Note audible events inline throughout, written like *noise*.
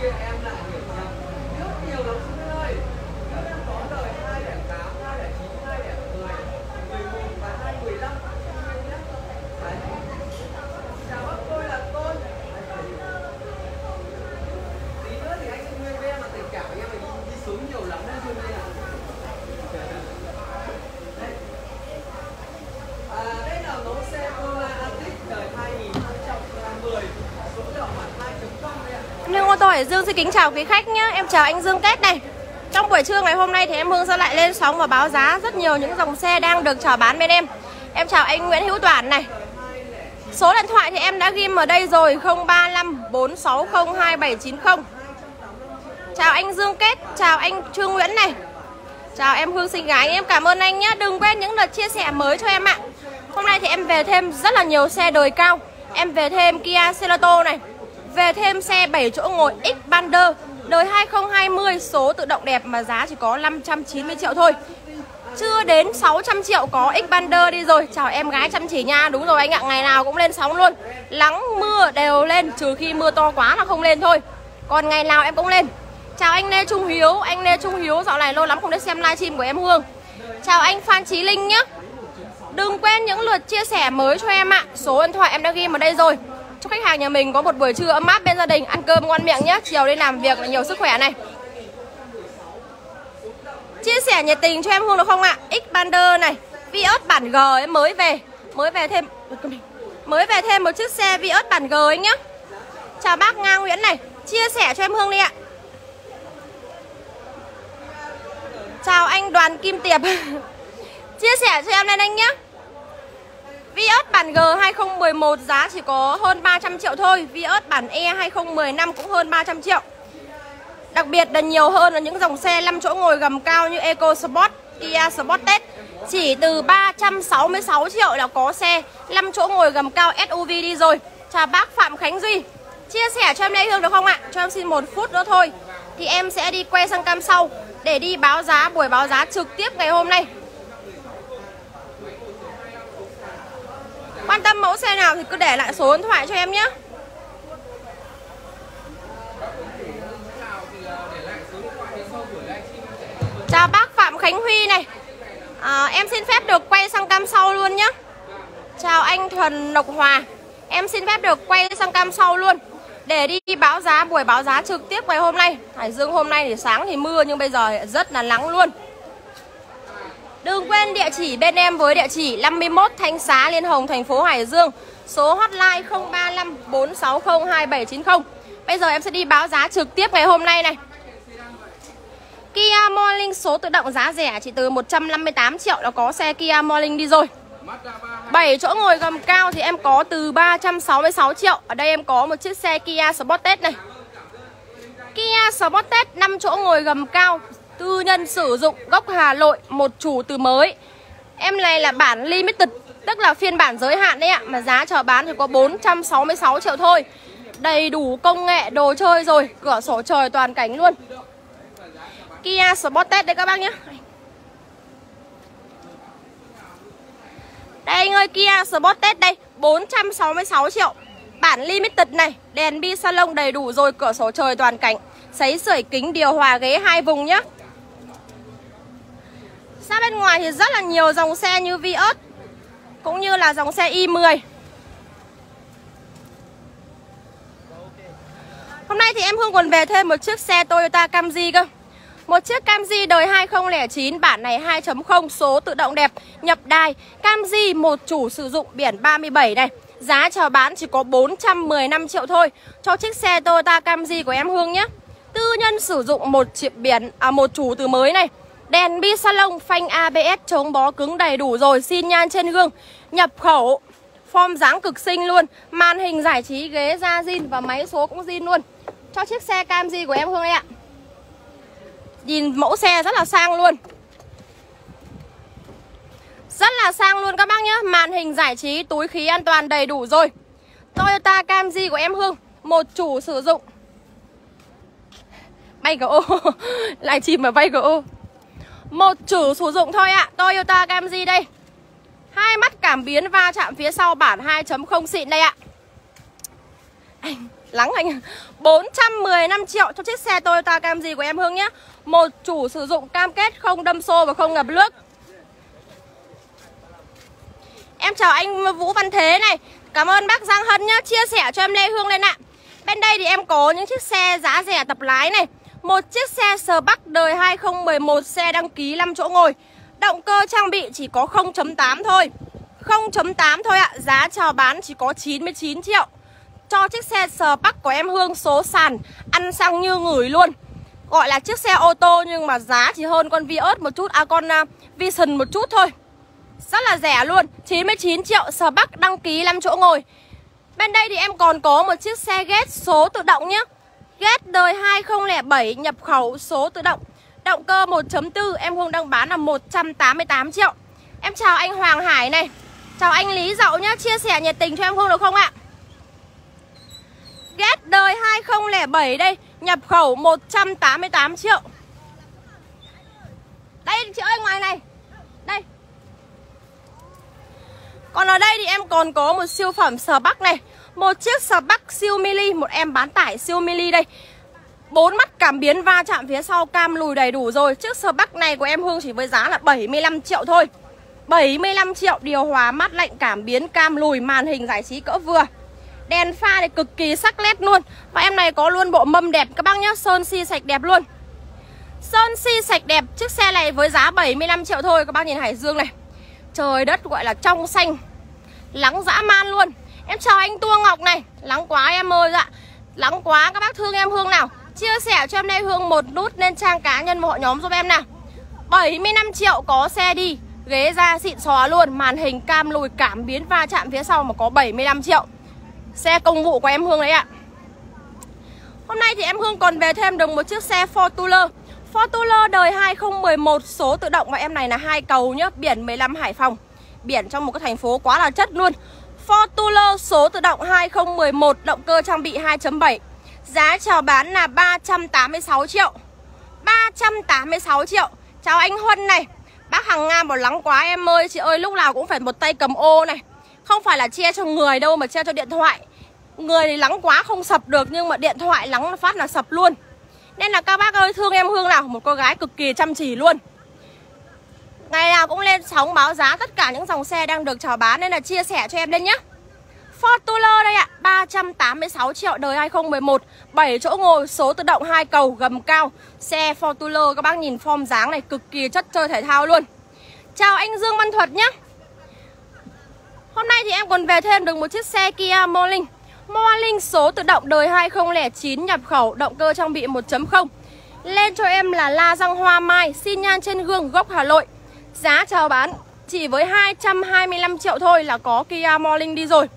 good and not good. Hải Dương xin kính chào quý khách nhé Em chào anh Dương Kết này Trong buổi trưa ngày hôm nay thì em Hương sẽ lại lên sóng và báo giá rất nhiều những dòng xe đang được chào bán bên em. Em chào anh Nguyễn Hữu Toản này. Số điện thoại thì em đã ghim ở đây rồi 035 460 2790 Chào anh Dương Kết, chào anh Trương Nguyễn này. Chào em Hương xinh gái, em cảm ơn anh nhé Đừng quên những lượt chia sẻ mới cho em ạ. Hôm nay thì em về thêm rất là nhiều xe đời cao. Em về thêm Kia Celato này. Về thêm xe 7 chỗ ngồi Xpander Đời 2020 số tự động đẹp mà giá chỉ có 590 triệu thôi. Chưa đến 600 triệu có Xpander đi rồi. Chào em gái chăm chỉ nha. Đúng rồi anh ạ, ngày nào cũng lên sóng luôn. Nắng mưa đều lên Trừ khi mưa to quá là không lên thôi. Còn ngày nào em cũng lên. Chào anh Lê Trung Hiếu. Anh Lê Trung Hiếu dạo này lâu lắm không đến xem livestream của em Hương. Chào anh Phan Chí Linh nhé Đừng quên những lượt chia sẻ mới cho em ạ. Số điện thoại em đã ghi vào đây rồi. Chúc khách hàng nhà mình có một buổi trưa ấm áp bên gia đình, Ăn cơm ngon miệng nhé. Chiều đi làm việc là nhiều sức khỏe này. Chia sẻ nhiệt tình cho em Hương được không ạ? X Bander này, Vios bản G ấy, mới về Mới về thêm, Mới về thêm một chiếc xe Vios bản G ấy nhá. Chào bác Nga Nguyễn này, Chia sẻ cho em Hương đi ạ. Chào anh Đoàn Kim Tiệp. *laughs* Chia sẻ cho em lên anh nhé Vios bản G 2011 giá chỉ có hơn 300 triệu thôi. Vios bản E 2015 cũng hơn 300 triệu. Đặc biệt là nhiều hơn là những dòng xe 5 chỗ ngồi gầm cao như Eco Sport, Kia Sportage Chỉ từ 366 triệu là có xe 5 chỗ ngồi gầm cao SUV đi rồi. Chào bác Phạm Khánh Duy. Chia sẻ cho em Lê Hương được không ạ? Cho em xin một phút nữa thôi. Thì em sẽ đi quay sang cam sau Để đi báo giá, buổi báo giá trực tiếp ngày hôm nay. Quan tâm mẫu xe nào thì cứ để lại số điện thoại cho em nhé. Chào bác Phạm Khánh Huy này. À, Em xin phép được quay sang cam sau luôn nhé. Chào anh Thuần Lộc Hòa. Em xin phép được quay sang cam sau luôn. Để đi báo giá, buổi báo giá trực tiếp ngày hôm nay. Hải Dương hôm nay thì sáng thì mưa nhưng bây giờ rất là nắng luôn. Đừng quên địa chỉ bên em với địa chỉ 51 Thanh Xá Liên Hồng, thành phố Hải Dương. Số hotline 035 460 2790 Bây giờ em sẽ đi báo giá trực tiếp ngày hôm nay này. Kia Morning số tự động giá rẻ chỉ từ 158 triệu là có xe Kia Morning đi rồi. 7 chỗ ngồi gầm cao thì em có từ 366 triệu. Ở đây em có một chiếc xe Kia Sportage này. Kia Sportage 5 chỗ ngồi gầm cao Tư nhân sử dụng gốc Hà Nội Một chủ từ mới. Em này là bản limited, Tức là phiên bản giới hạn đấy ạ, Mà giá chào bán thì có 466 triệu thôi. Đầy đủ công nghệ, đồ chơi rồi, Cửa sổ trời toàn cảnh luôn. Kia Sportage đấy các bác nhé. Đây anh ơi, Kia Sportage đây 466 triệu. Bản limited này, Đèn bi salon đầy đủ rồi, Cửa sổ trời toàn cảnh. Sấy sưởi kính điều hòa ghế hai vùng nhé ra bên ngoài thì rất là nhiều dòng xe như Vios Cũng như là dòng xe i10 Hôm nay thì em Hương còn về thêm một chiếc xe Toyota Camry cơ. Một chiếc Camry đời 2009 bản này 2.0 số tự động đẹp nhập đài Camry một chủ sử dụng biển 37 này. Giá chào bán chỉ có 415 triệu thôi. Cho chiếc xe Toyota Camry của em Hương nhé. Tư nhân sử dụng một chiếc biển à, một chủ từ mới này. Đèn bi salon, phanh ABS chống bó cứng đầy đủ rồi Xin nhan trên gương. Nhập khẩu Form dáng cực xinh luôn. Màn hình giải trí ghế da zin và máy số cũng zin luôn. Cho chiếc xe Camry của em Hương đây ạ. Nhìn mẫu xe rất là sang luôn. Rất là sang luôn các bác nhé Màn hình giải trí, túi khí an toàn đầy đủ rồi. Toyota Camry của em Hương Một chủ sử dụng. Bay cả ô Lại chìm ở bay cả ô một chủ sử dụng thôi ạ. Toyota Camry đây. Hai mắt cảm biến va chạm phía sau bản 2.0 xịn đây ạ. Anh, Lắng anh 415 triệu cho chiếc xe Toyota Camry của em Hương nhé. Một chủ sử dụng cam kết không đâm xô và không ngập nước. Em chào anh Vũ Văn Thế này. Cảm ơn bác Giang Hân nhé. Chia sẻ cho em Lê Hương lên ạ. Bên đây thì em có những chiếc xe giá rẻ tập lái này. Một chiếc xe Spark đời 2011 Xe đăng ký 5 chỗ ngồi. Động cơ trang bị chỉ có 0.8 thôi. 0.8 thôi ạ à, Giá chào bán chỉ có 99 triệu. Cho chiếc xe Spark của em Hương số sàn Ăn xăng như ngửi luôn. Gọi là chiếc xe ô tô nhưng mà giá chỉ hơn con Vios một chút À con uh, Vision một chút thôi. Rất là rẻ luôn 99 triệu Spark đăng ký 5 chỗ ngồi. Bên đây thì em còn có một chiếc xe ghét số tự động nhé. Ghét đời 2007 nhập khẩu số tự động. Động cơ 1.4 em Hương đang bán là 188 triệu. Em chào anh Hoàng Hải này. Chào anh Lý Dậu nhé Chia sẻ nhiệt tình cho em Hương được không ạ? Ghét đời 2007 đây, Nhập khẩu 188 triệu. Đây, chị ơi, ngoài này. Đây. Còn ở đây thì em còn có một siêu phẩm sờ bắc này. Một chiếc sờ bắc siêu mini Một em bán tải siêu mini đây. Bốn mắt cảm biến va chạm phía sau cam lùi đầy đủ rồi. Chiếc sờ bắc này của em Hương chỉ với giá là 75 triệu thôi. 75 triệu điều hòa mát lạnh cảm biến cam lùi, màn hình giải trí cỡ vừa. Đèn pha này cực kỳ sắc nét luôn. Và em này có luôn bộ mâm đẹp, các bác nhá, Sơn si sạch đẹp luôn. Sơn si sạch đẹp, Chiếc xe này với giá 75 triệu thôi, Các bác nhìn Hải Dương này. Trời đất gọi là trong xanh, Lắng dã man luôn. Em chào anh Tua Ngọc này. Lắng quá em ơi dạ Lắng quá, các bác thương em Hương nào. Chia sẻ cho em đây Hương, một nút lên trang cá nhân và hội nhóm giúp em nào. 75 triệu có xe đi, Ghế da xịn xóa luôn, Màn hình cam lùi cảm biến va chạm phía sau mà có 75 triệu. Xe công vụ của em Hương đấy ạ. Hôm nay thì em Hương còn về thêm được một chiếc xe Fortuner. Fortuner đời 2011 số tự động và em này là hai cầu nhá, Biển 15 Hải Phòng. Biển trong một cái thành phố quá là chất luôn. Fortuner số tự động 2011 Động cơ trang bị 2.7 Giá chào bán là 386 triệu. 386 triệu. Chào anh Huân này. Bác Hằng Nga bảo lắng quá em ơi, Chị ơi, lúc nào cũng phải một tay cầm ô này. Không phải là che cho người đâu mà che cho điện thoại. Người thì lắng quá không sập được, Nhưng mà điện thoại lắng phát là sập luôn. Nên là các bác ơi, thương em Hương nào, Một cô gái cực kỳ chăm chỉ luôn. Ngày nào cũng lên sóng báo giá Tất cả những dòng xe đang được chào bán Nên là chia sẻ cho em lên nhé Fortuner đây ạ, 386 triệu đời 2011 7 chỗ ngồi, số tự động hai cầu, gầm cao. Xe Fortuner các bác nhìn form dáng này cực kỳ chất chơi thể thao luôn. Chào anh Dương Văn Thuật nhé Hôm nay thì em còn về thêm được một chiếc xe Kia Morning. Morning số tự động đời 2009 nhập khẩu, động cơ trang bị 1.0 Lên cho em là la răng hoa mai, xin nhan trên gương gốc Hà Nội. Giá chào bán chỉ với 225 triệu thôi là có Kia Morning đi rồi.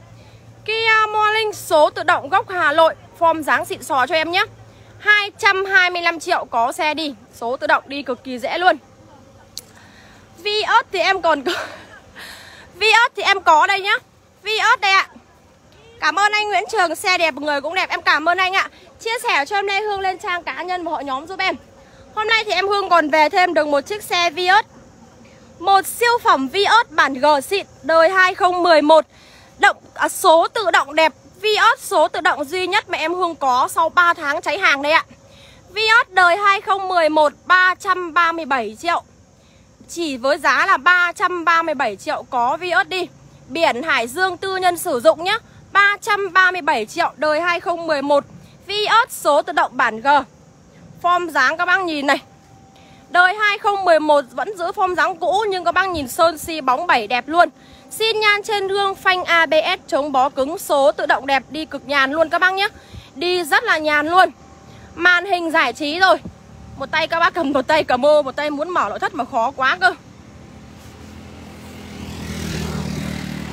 Kia Morning số tự động gốc Hà Nội, Form dáng xịn sò cho em nhé. 225 triệu có xe đi, Số tự động đi cực kỳ dễ luôn. Vios thì em còn có *laughs* Vios thì em có đây nhá. Vios đây ạ. Cảm ơn anh Nguyễn Trường, Xe đẹp, người cũng đẹp. Em cảm ơn anh ạ. Chia sẻ cho em Lê Hương lên trang cá nhân và hội nhóm giúp em. Hôm nay thì em Hương còn về thêm được một chiếc xe Vios. Một siêu phẩm Vios bản G xịn Đời 2011 động à, Số tự động đẹp. Vios số tự động duy nhất mà em Hương có sau 3 tháng cháy hàng đây ạ. Vios đời 2011 337 triệu. Chỉ với giá là 337 triệu có Vios đi. Biển Hải Dương tư nhân sử dụng nhé 337 triệu đời 2011 Vios số tự động bản G Form dáng các bác nhìn này. Đời 2011 vẫn giữ form dáng cũ Nhưng các bác nhìn sơn si bóng bảy đẹp luôn. Xin nhan trên gương phanh ABS chống bó cứng số tự động đẹp đi cực nhàn luôn các bác nhé. Đi rất là nhàn luôn. Màn hình giải trí rồi. Một tay các bác cầm một tay cầm ô Một tay muốn mở nội thất mà khó quá cơ.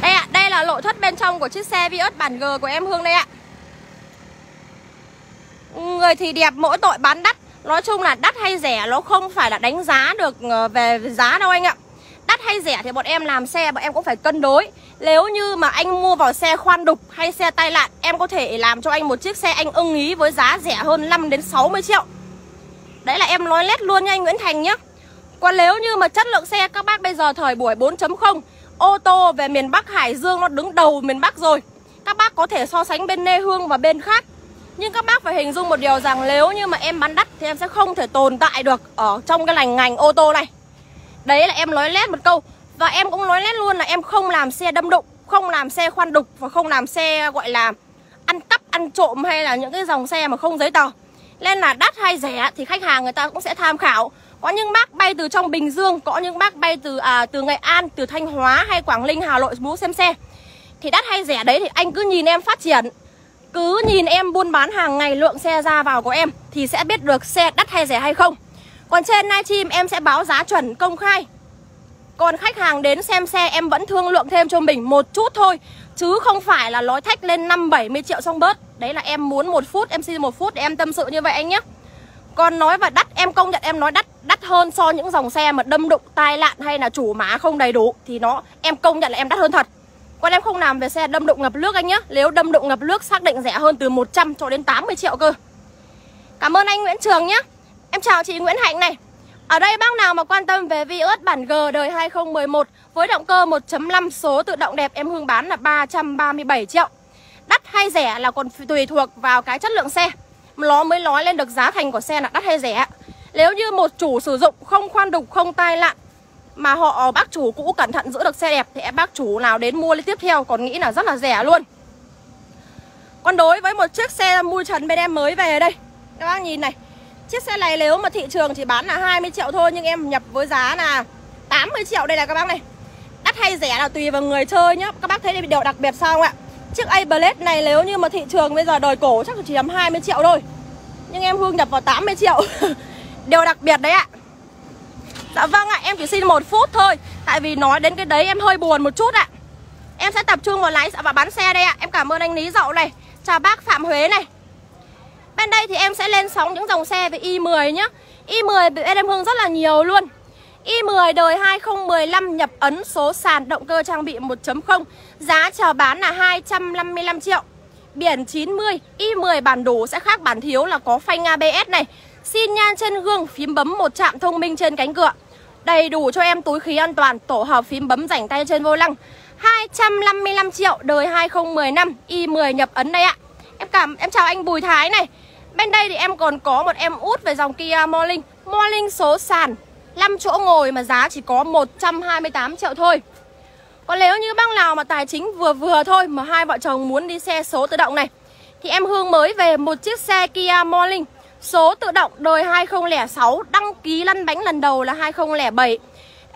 Đây ạ, đây là nội thất bên trong của chiếc xe Vios bản G của em Hương đây ạ. Người thì đẹp mỗi tội bán đắt. Nói chung là đắt hay rẻ nó không phải là đánh giá được ờ, về giá đâu anh ạ. Đắt hay rẻ thì bọn em làm xe bọn em cũng phải cân đối. Nếu như mà anh mua vào xe khoan đục hay xe tay lạn Em có thể làm cho anh một chiếc xe anh ưng ý với giá rẻ hơn 5 đến 60 triệu. Đấy là em nói lét luôn nha anh Nguyễn Thành nhé Còn nếu như mà chất lượng xe các bác bây giờ thời buổi 4.0 Ô tô về miền Bắc Hải Dương nó đứng đầu miền Bắc rồi. Các bác có thể so sánh bên Nê Hương và bên khác. Nhưng các bác phải hình dung một điều rằng nếu như mà em bán đắt thì em sẽ không thể tồn tại được ở trong cái lành ngành ô tô này. Đấy là em nói lét một câu. Và em cũng nói lét luôn là em không làm xe đâm đụng, không làm xe khoan đục và không làm xe gọi là ăn cắp, ăn trộm hay là những cái dòng xe mà không giấy tờ. Nên là đắt hay rẻ thì khách hàng người ta cũng sẽ tham khảo. Có những bác bay từ trong Bình Dương, có những bác bay từ à, từ Nghệ An, từ Thanh Hóa hay Quảng Ninh, Hà Nội muốn xem xe. Thì đắt hay rẻ đấy thì anh cứ nhìn em phát triển cứ nhìn em buôn bán hàng ngày lượng xe ra vào của em Thì sẽ biết được xe đắt hay rẻ hay không. Còn trên livestream em sẽ báo giá chuẩn công khai. Còn khách hàng đến xem xe em vẫn thương lượng thêm cho mình một chút thôi Chứ không phải là nói thách lên 5-70 triệu xong bớt. Đấy là em muốn một phút, em xin một phút để em tâm sự như vậy anh nhé. Còn nói và đắt, em công nhận em nói đắt Đắt hơn so những dòng xe mà đâm đụng, tai nạn hay là chủ má không đầy đủ Thì nó, em công nhận là em đắt hơn thật con em không làm về xe đâm đụng ngập nước anh nhé Nếu đâm đụng ngập nước xác định rẻ hơn từ 100 cho đến 80 triệu cơ. Cảm ơn anh Nguyễn Trường nhé Em chào chị Nguyễn Hạnh này. Ở đây bác nào mà quan tâm về Vios bản G đời 2011 Với động cơ 1.5 số tự động đẹp em Hương bán là 337 triệu. Đắt hay rẻ là còn tùy thuộc vào cái chất lượng xe. Nó mới nói lên được giá thành của xe là đắt hay rẻ. Nếu như một chủ sử dụng không khoan đục, không tai nạn mà họ, bác chủ cũ cẩn thận giữ được xe đẹp thì bác chủ nào đến mua lên tiếp theo còn nghĩ là rất là rẻ luôn. Còn đối với một chiếc xe mui trần bên em mới về đây, các bác nhìn này, chiếc xe này nếu mà thị trường chỉ bán là 20 triệu thôi nhưng em nhập với giá là 80 triệu đây là các bác này. Đắt hay rẻ là tùy vào người chơi nhá, các bác thấy điều đặc biệt sao không ạ? Chiếc A Blade này nếu như mà thị trường bây giờ đời cổ chắc chỉ tầm 20 triệu thôi, nhưng em Hương nhập vào 80 triệu. *laughs* Điều đặc biệt đấy ạ. Dạ vâng ạ, em chỉ xin một phút thôi. Tại vì nói đến cái đấy em hơi buồn một chút ạ. Em sẽ tập trung vào lái và bán xe đây ạ. Em cảm ơn anh Lý Dậu này. Chào bác Phạm Huế này. Bên đây thì em sẽ lên sóng những dòng xe về i10 nhá. i10 bên em Hương rất là nhiều luôn. i10 đời 2015 nhập ấn số sàn động cơ trang bị 1.0 Giá chào bán là 255 triệu. Biển 90 i10 bản đủ sẽ khác bản thiếu là có phanh ABS này. Xin nhan trên gương phím bấm một chạm thông minh trên cánh cửa. Đầy đủ cho em túi khí an toàn, Tổ hợp phím bấm rảnh tay trên vô lăng. 255 triệu đời 2015 Y10 nhập ấn đây ạ. Em cảm, em chào anh Bùi Thái này. Bên đây thì em còn có một em út về dòng Kia Morning. Morning số sàn. 5 chỗ ngồi mà giá chỉ có 128 triệu thôi. Còn nếu như bác nào mà tài chính vừa vừa thôi Mà hai vợ chồng muốn đi xe số tự động này, Thì em Hương mới về một chiếc xe Kia Morning. Số tự động đời 2006 Đăng ký lăn bánh lần đầu là 2007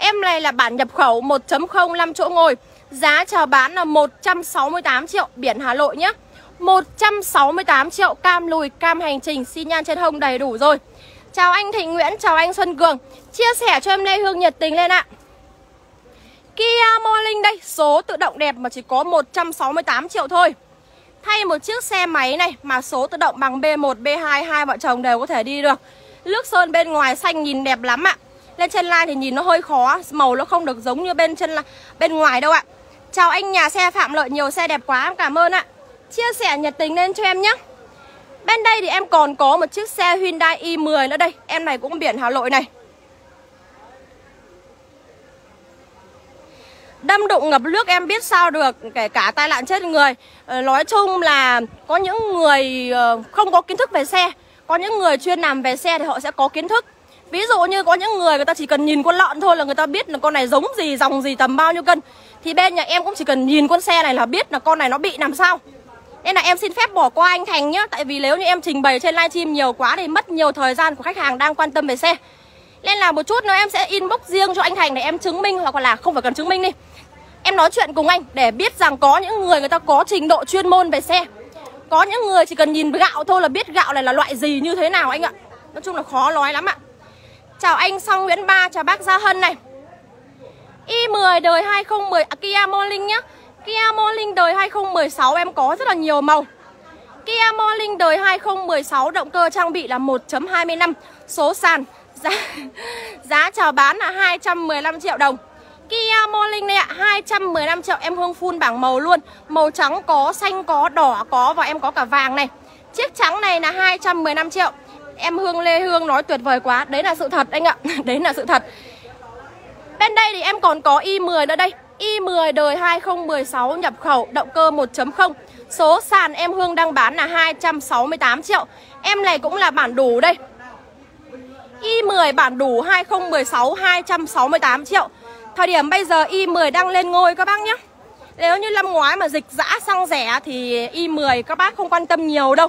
Em này là bản nhập khẩu 1.0 5 chỗ ngồi. Giá chào bán là 168 triệu Biển Hà Nội nhé. 168 triệu cam lùi cam hành trình Xi nhan trên hông đầy đủ rồi. Chào anh Thịnh Nguyễn, chào anh Xuân Cường. Chia sẻ cho em Lê Hương nhiệt tình lên ạ. Kia Morning đây Số tự động đẹp mà chỉ có 168 triệu thôi. Thay một chiếc xe máy này mà số tự động bằng B1, B2 hai vợ chồng đều có thể đi được. Nước sơn bên ngoài xanh nhìn đẹp lắm ạ. Lên trên line thì nhìn nó hơi khó, màu nó không được giống như bên chân bên ngoài đâu ạ. Chào anh nhà xe Phạm Lợi, nhiều xe đẹp quá, em cảm ơn ạ. Chia sẻ nhiệt tình lên cho em nhé. Bên đây thì em còn có một chiếc xe Hyundai i10 nữa đây. Em này cũng biển Hà Nội này. Đâm đụng ngập nước em biết sao được Kể cả tai nạn chết người. Ờ, nói chung là có những người ờ, không có kiến thức về xe. Có những người chuyên làm về xe thì họ sẽ có kiến thức. Ví dụ như có những người người ta chỉ cần nhìn con lợn thôi là người ta biết là con này giống gì, dòng gì, tầm bao nhiêu cân. Thì bên nhà em cũng chỉ cần nhìn con xe này là biết là con này nó bị làm sao. Nên là em xin phép bỏ qua anh Thành nhé, Tại vì nếu như em trình bày trên livestream nhiều quá thì mất nhiều thời gian của khách hàng đang quan tâm về xe. Nên là một chút nữa em sẽ inbox riêng cho anh Thành để em chứng minh hoặc là không phải cần chứng minh đi. Em nói chuyện cùng anh để biết rằng có những người người ta có trình độ chuyên môn về xe. Có những người chỉ cần nhìn gạo thôi là biết gạo này là loại gì như thế nào anh ạ. Nói chung là khó nói lắm ạ. Chào anh Song Nguyễn Ba, chào bác Gia Hân này. I10 đời 2010, à, Kia Morning nhá. Kia Morning đời 2016 em có rất là nhiều màu. Kia Morning đời 2016 động cơ trang bị là 1.25 Số sàn Giá, giá chào bán là 215 triệu đồng. Kia Morning này ạ 215 triệu em Hương full bảng màu luôn. Màu trắng có, xanh có, đỏ có Và em có cả vàng này. Chiếc trắng này là 215 triệu. Em Hương Lê Hương nói tuyệt vời quá Đấy là sự thật anh ạ *laughs* Đấy là sự thật. Bên đây thì em còn có i10 nữa đây. i10 đời 2016 nhập khẩu động cơ 1.0 Số sàn em Hương đang bán là 268 triệu. Em này cũng là bản đủ đây. Y10 bản đủ 2016 268 triệu. Thời điểm bây giờ Y10 đang lên ngôi các bác nhé. Nếu như năm ngoái mà dịch dã xăng rẻ Thì Y10 các bác không quan tâm nhiều đâu.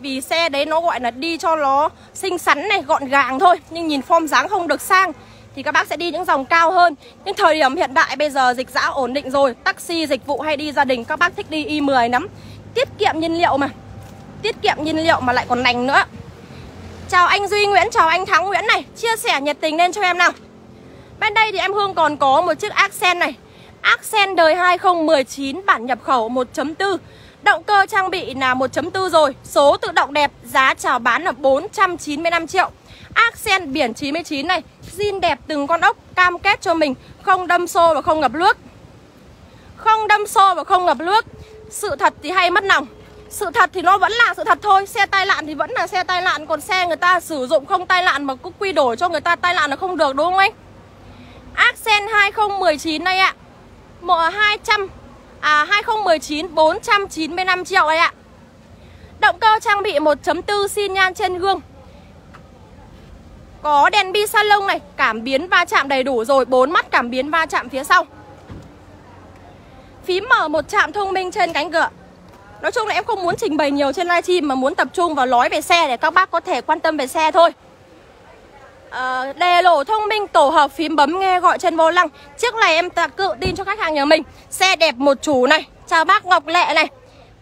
Vì xe đấy nó gọi là đi cho nó xinh xắn này, gọn gàng thôi. Nhưng nhìn form dáng không được sang Thì các bác sẽ đi những dòng cao hơn. Nhưng thời điểm hiện đại bây giờ dịch dã ổn định rồi. Taxi, dịch vụ hay đi gia đình các bác thích đi Y10 lắm. Tiết kiệm nhiên liệu mà. Tiết kiệm nhiên liệu mà lại còn lành nữa. Chào anh Duy Nguyễn, chào anh Thắng Nguyễn này. Chia sẻ nhiệt tình lên cho em nào. Bên đây thì em Hương còn có một chiếc Accent này. Accent đời 2019 bản nhập khẩu 1.4 Động cơ trang bị là 1.4 rồi. Số tự động đẹp Giá chào bán là 495 triệu. Accent biển 99 này. Zin đẹp từng con ốc Cam kết cho mình Không đâm xô và không ngập nước. Không đâm xô và không ngập nước. Sự thật thì hay mất lòng sự thật thì nó vẫn là sự thật thôi. Xe tai nạn thì vẫn là xe tai nạn. Còn xe người ta sử dụng không tai nạn Mà cứ quy đổi cho người ta tai nạn là không được, đúng không anh? Accent 2019 đây ạ. À, một 200 À 2019 495 triệu đây ạ. Động cơ trang bị 1.4 xin nhan trên gương. Có đèn bi salon này, Cảm biến va chạm đầy đủ rồi, bốn mắt cảm biến va chạm phía sau. Phím mở một chạm thông minh trên cánh cửa. Nói chung là em không muốn trình bày nhiều trên livestream Mà muốn tập trung vào nói về xe Để các bác có thể quan tâm về xe thôi. À, Đề lộ thông minh tổ hợp phím bấm nghe gọi trên vô lăng. Chiếc này em cự tin cho khách hàng nhà mình Xe đẹp một chủ này Chào bác Ngọc Lệ này.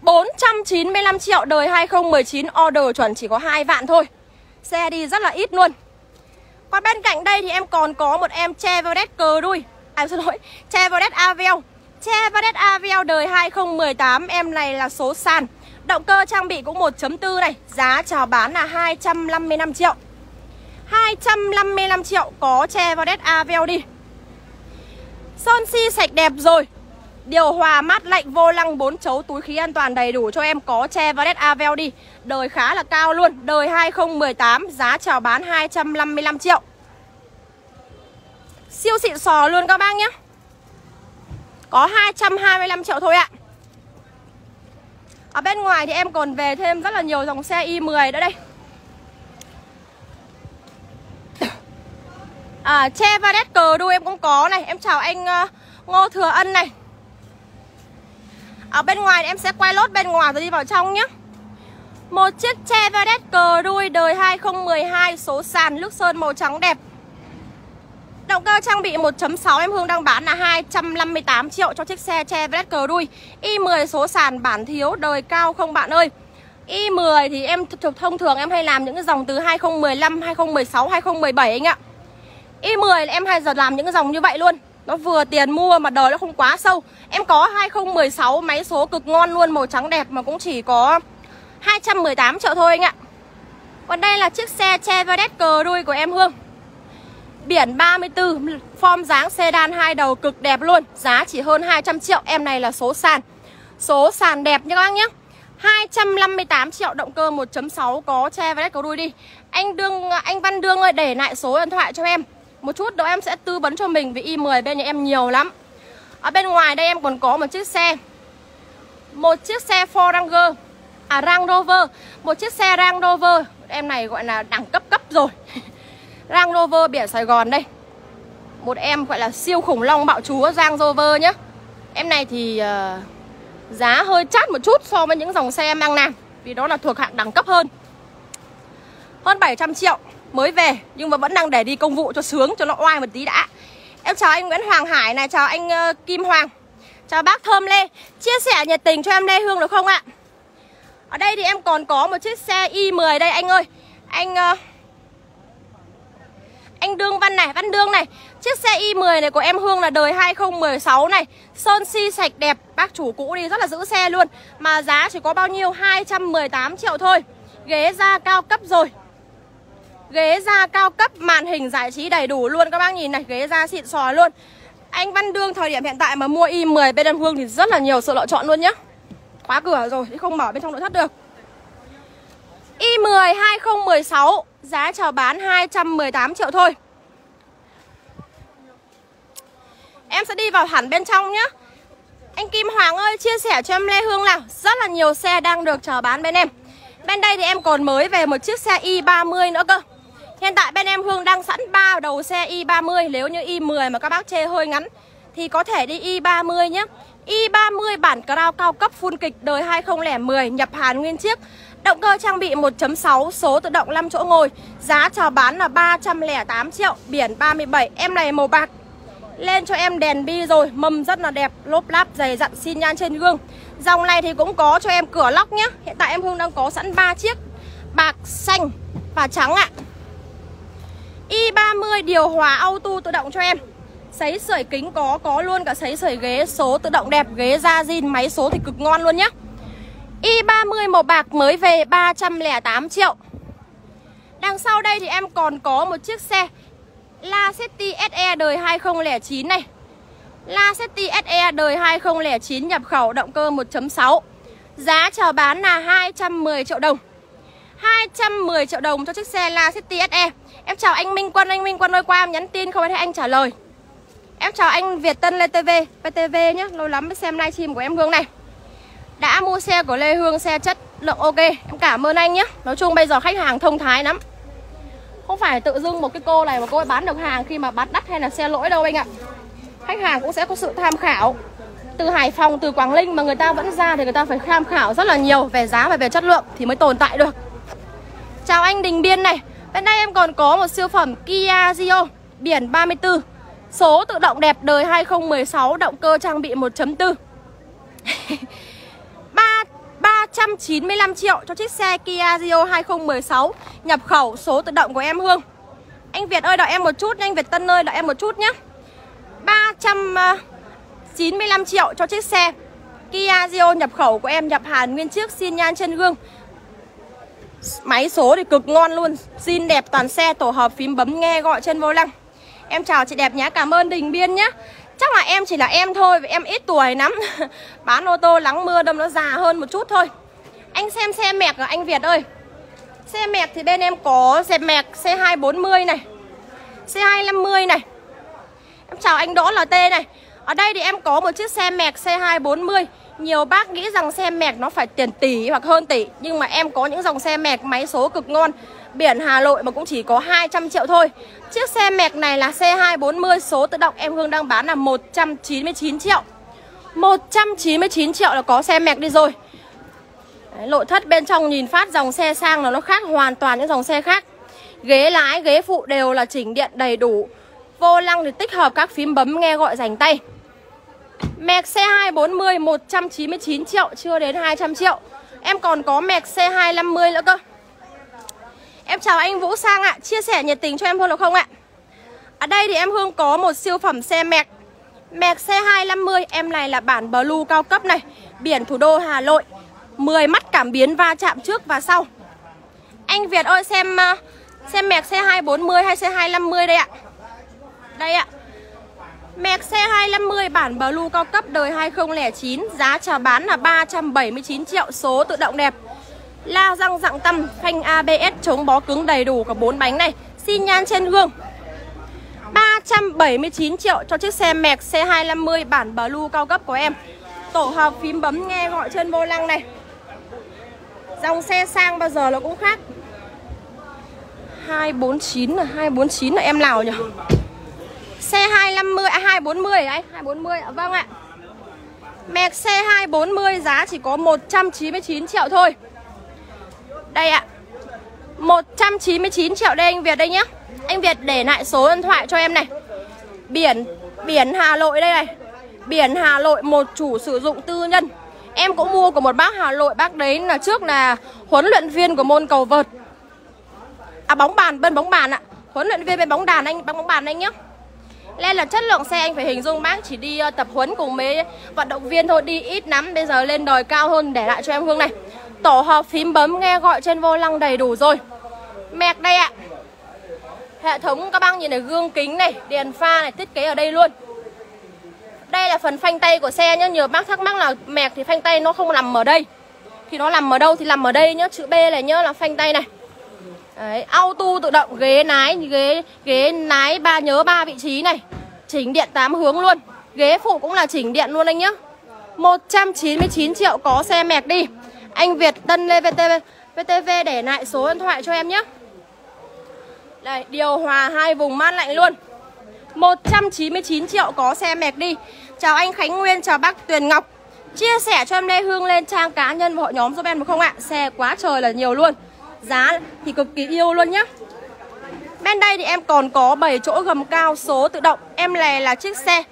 495 triệu đời 2019 Order chuẩn chỉ có 2 vạn thôi. Xe đi rất là ít luôn. Còn bên cạnh đây thì em còn có một em Chevrolet cờ đuôi. À xin lỗi Chevrolet Aveo Che Vadet Avial đời 2018 Em này là số sàn. Động cơ trang bị cũng 1.4 này, Giá chào bán là 255 triệu. 255 triệu Có che Vadet Avial đi. Sơn si sạch đẹp rồi. Điều hòa mát lạnh vô lăng 4 chấu túi khí an toàn đầy đủ cho em có che Vadet Avel đi. Đời khá là cao luôn, Đời 2018 Giá chào bán 255 triệu. Siêu xịn sò luôn các bác nhé có 225 triệu thôi ạ. Ở bên ngoài thì em còn về thêm rất là nhiều dòng xe i10 nữa đây. *coughs* À, Chevrolet cờ đu em cũng có này. Em chào anh uh, Ngô Thừa Ân này. Ở bên ngoài em sẽ quay lốt bên ngoài rồi đi vào trong nhé Một chiếc Chevrolet cờ đuôi đời 2012 Số sàn nước sơn màu trắng đẹp. Động cơ trang bị 1.6 em Hương đang bán là 258 triệu cho chiếc xe Chevrolet Cruze. đuôi i10 số sàn bản thiếu đời cao không bạn ơi. i10 thì em thông thường em hay làm những cái dòng từ 2015, 2016, 2017 anh ạ. i10 là em hay giờ làm những cái dòng như vậy luôn. Nó vừa tiền mua mà đời nó không quá sâu. Em có 2016 máy số cực ngon luôn màu trắng đẹp mà cũng chỉ có 218 triệu thôi anh ạ. Còn đây là chiếc xe Chevrolet Cruze của em Hương. Biển 34 Form dáng sedan hai đầu cực đẹp luôn Giá chỉ hơn 200 triệu Em này là số sàn. Số sàn đẹp nha các bác nhé. 258 triệu động cơ 1.6 có che và có đuôi đi. Anh Đương, anh Văn Đương ơi để lại số điện thoại cho em. Một chút đó em sẽ tư vấn cho mình Vì i10 bên nhà em nhiều lắm. Ở bên ngoài đây em còn có một chiếc xe. Một chiếc xe Ford Ranger. À Range Rover. Một chiếc xe Range Rover. Em này gọi là đẳng cấp cấp rồi. Rang Rover biển Sài Gòn đây. Một em gọi là siêu khủng long bạo chúa Rang Rover nhá. Em này thì uh, giá hơi chát một chút so với những dòng xe em đang làm Vì đó là thuộc hạng đẳng cấp hơn. Hơn 700 triệu mới về Nhưng mà vẫn đang để đi công vụ cho sướng cho nó oai một tí đã. Em chào anh Nguyễn Hoàng Hải này Chào anh uh, Kim Hoàng. Chào bác Thơm Lê. Chia sẻ nhiệt tình cho em Lê Hương được không ạ? Ở đây thì em còn có một chiếc xe Y10 đây anh ơi. Anh uh, anh Đương Văn này, Văn Đương này. Chiếc xe i10 này của em Hương là đời 2016 này. Sơn si sạch đẹp Bác chủ cũ đi rất là giữ xe luôn. Mà giá chỉ có bao nhiêu? 218 triệu thôi. Ghế da cao cấp rồi. Ghế da cao cấp Màn hình giải trí đầy đủ luôn. Các bác nhìn này Ghế da xịn sò luôn. Anh Văn Đương thời điểm hiện tại mà mua i10 bên em Hương Thì rất là nhiều sự lựa chọn luôn nhá. Khóa cửa rồi không mở bên trong nội thất được. Y10 2016 Giá chào bán 218 triệu thôi. Em sẽ đi vào hẳn bên trong nhé Anh Kim Hoàng ơi, chia sẻ cho em Lê Hương nào Rất là nhiều xe đang được chờ bán bên em. Bên đây thì em còn mới về một chiếc xe Y30 nữa cơ. Hiện tại bên em Hương đang sẵn ba đầu xe Y30 Nếu như Y10 mà các bác chê hơi ngắn, Thì có thể đi Y30 nhé Y30 bản Crown cao cấp full kịch đời 2010 nhập Hàn nguyên chiếc. Động cơ trang bị 1.6 số tự động 5 chỗ ngồi. Giá chào bán là 308 triệu Biển 37 Em này màu bạc. Lên cho em đèn bi rồi Mâm rất là đẹp Lốp láp dày dặn xin nhan trên gương. Dòng này thì cũng có cho em cửa lóc nhé Hiện tại em Hương đang có sẵn 3 chiếc Bạc, xanh và trắng ạ. I30 điều hòa auto tự động cho em. Sấy sưởi kính có, có luôn cả sấy sưởi ghế Số tự động đẹp, ghế da zin, máy số thì cực ngon luôn nhá. Y30 màu bạc mới về 308 triệu. Đằng sau đây thì em còn có một chiếc xe Lacetti SE đời 2009 này. Lacetti SE đời 2009 nhập khẩu động cơ 1.6 Giá chào bán là 210 triệu đồng. 210 triệu đồng cho chiếc xe Lacetti SE Em chào anh Minh Quân, anh Minh Quân ơi qua em nhắn tin không thấy anh trả lời. Em chào anh Việt Tân Lê TV, PTV nhé, lâu lắm mới xem livestream của em Hương này. Đã mua xe của Lê Hương, xe chất lượng ok. Em cảm ơn anh nhé. Nói chung bây giờ khách hàng thông thái lắm. Không phải tự dưng một cái cô này mà cô ấy bán được hàng khi mà bán đắt hay là xe lỗi đâu anh ạ. Khách hàng cũng sẽ có sự tham khảo. Từ Hải Phòng, từ Quảng Ninh mà người ta vẫn ra thì người ta phải tham khảo rất là nhiều về giá và về chất lượng thì mới tồn tại được. Chào anh Đình Biên này. Bên đây em còn có một siêu phẩm Kia Rio Biển 34 Số tự động đẹp đời 2016 Động cơ trang bị 1.4 *laughs* 3 395 triệu cho chiếc xe Kia Rio 2016 Nhập khẩu số tự động của em Hương. Anh Việt ơi, đợi em một chút Anh Việt Tân ơi, đợi em một chút nhé 395 ờ, triệu cho chiếc xe Kia Rio nhập khẩu của em nhập Hàn nguyên chiếc xin nhan chân gương Máy số thì cực ngon luôn xin đẹp, toàn xe, tổ hợp phím bấm nghe gọi trên vô lăng. Em chào chị đẹp nhá, Cảm ơn Đình Biên nhá. Chắc là em chỉ là em thôi, Vì em ít tuổi lắm. *laughs* Bán ô tô lắng mưa đâm nó già hơn một chút thôi. Anh xem xe mẹt rồi à, anh Việt ơi. Xe mẹt thì bên em có dẹp mẹt C240 này C250 này. Em chào anh Đỗ LT này. Ở đây thì em có một chiếc xe mẹt C240 nhiều bác nghĩ rằng xe mẹt nó phải tiền tỷ hoặc hơn tỷ, Nhưng mà em có những dòng xe mẹt máy số cực ngon. Biển Hà Nội mà cũng chỉ có 200 triệu thôi. Chiếc xe mẹc này là xe 240 số tự động em Hương đang bán là 199 triệu. 199 triệu là có xe mẹc đi rồi. Đấy, Nội thất bên trong nhìn phát dòng xe sang là nó khác hoàn toàn những dòng xe khác. Ghế lái, ghế phụ đều là chỉnh điện đầy đủ. Vô lăng thì tích hợp các phím bấm nghe gọi rảnh tay. Mẹc xe 240 199 triệu Chưa đến 200 triệu. Em còn có mẹc xe 250 nữa cơ. Em chào anh Vũ Sang ạ Chia sẻ nhiệt tình cho em Hương được không ạ? Ở đây thì em Hương có một siêu phẩm xe mẹc Mẹc xe 250, Em này là bản Blue cao cấp này Biển thủ đô Hà Nội. 10 mắt cảm biến va chạm trước và sau. Anh Việt ơi xem ờ, Xem mẹc xe 240 hay xe 250 đây ạ. Đây ạ. Mẹc xe 250 bản Blue cao cấp đời 2009 Giá chào bán là 379 triệu Số tự động đẹp. La răng dạng tâm Phanh ABS chống bó cứng đầy đủ cả 4 bánh này. Xi nhan trên gương. 379 triệu cho chiếc xe Mẹc C250 bản Blue cao cấp của em. Tổ hợp phím bấm nghe gọi trên vô lăng này. Dòng xe sang bao giờ nó cũng khác. 249 là 249 là em nào nhỉ? Xe 250 à 240 anh, 240 à, Vâng ạ. Mẹc C240 giá chỉ có 199 triệu thôi. Đây ạ. 199 triệu đây anh Việt đây nhá. Anh Việt để lại số điện thoại cho em này. Biển biển Hà Nội đây này. Biển Hà Nội một chủ sử dụng tư nhân. Em cũng mua của một bác Hà Nội, bác đấy là trước là huấn luyện viên của môn cầu vợt. À bóng bàn bên bóng bàn ạ. Huấn luyện viên bên bóng đàn anh, bóng bàn anh nhá. Nên là chất lượng xe anh phải hình dung bác chỉ đi ờ, tập huấn cùng mấy vận động viên thôi Đi ít lắm, bây giờ lên đời cao hơn để lại cho em Hương này Tổ hợp phím bấm nghe gọi trên vô lăng đầy đủ rồi. Mẹc đây ạ. Hệ thống các bác nhìn này gương kính này, đèn pha này, thiết kế ở đây luôn. Đây là phần phanh tay của xe nhá. Nhiều bác thắc mắc là mẹc thì phanh tay nó không nằm ở đây. Thì nó nằm ở đâu thì nằm ở đây nhá. Chữ B này nhá là phanh tay này. Đấy, auto tự động ghế lái ghế ghế lái ba nhớ ba vị trí này. Chỉnh điện 8 hướng luôn. Ghế phụ cũng là chỉnh điện luôn anh nhá. 199 triệu có xe mẹc đi. Anh Việt Tân Lê VTV VTV để lại số điện thoại cho em nhé. Đây điều hòa hai vùng mát lạnh luôn. 199 triệu có xe mẹc đi. Chào anh Khánh Nguyên, chào bác Tuyền Ngọc. Chia sẻ cho em Lê Hương lên trang cá nhân và hội nhóm giúp em được không ạ? Xe quá trời là nhiều luôn. Giá thì cực kỳ yêu luôn nhá. Bên đây thì em còn có 7 chỗ gầm cao số tự động. Em này là chiếc xe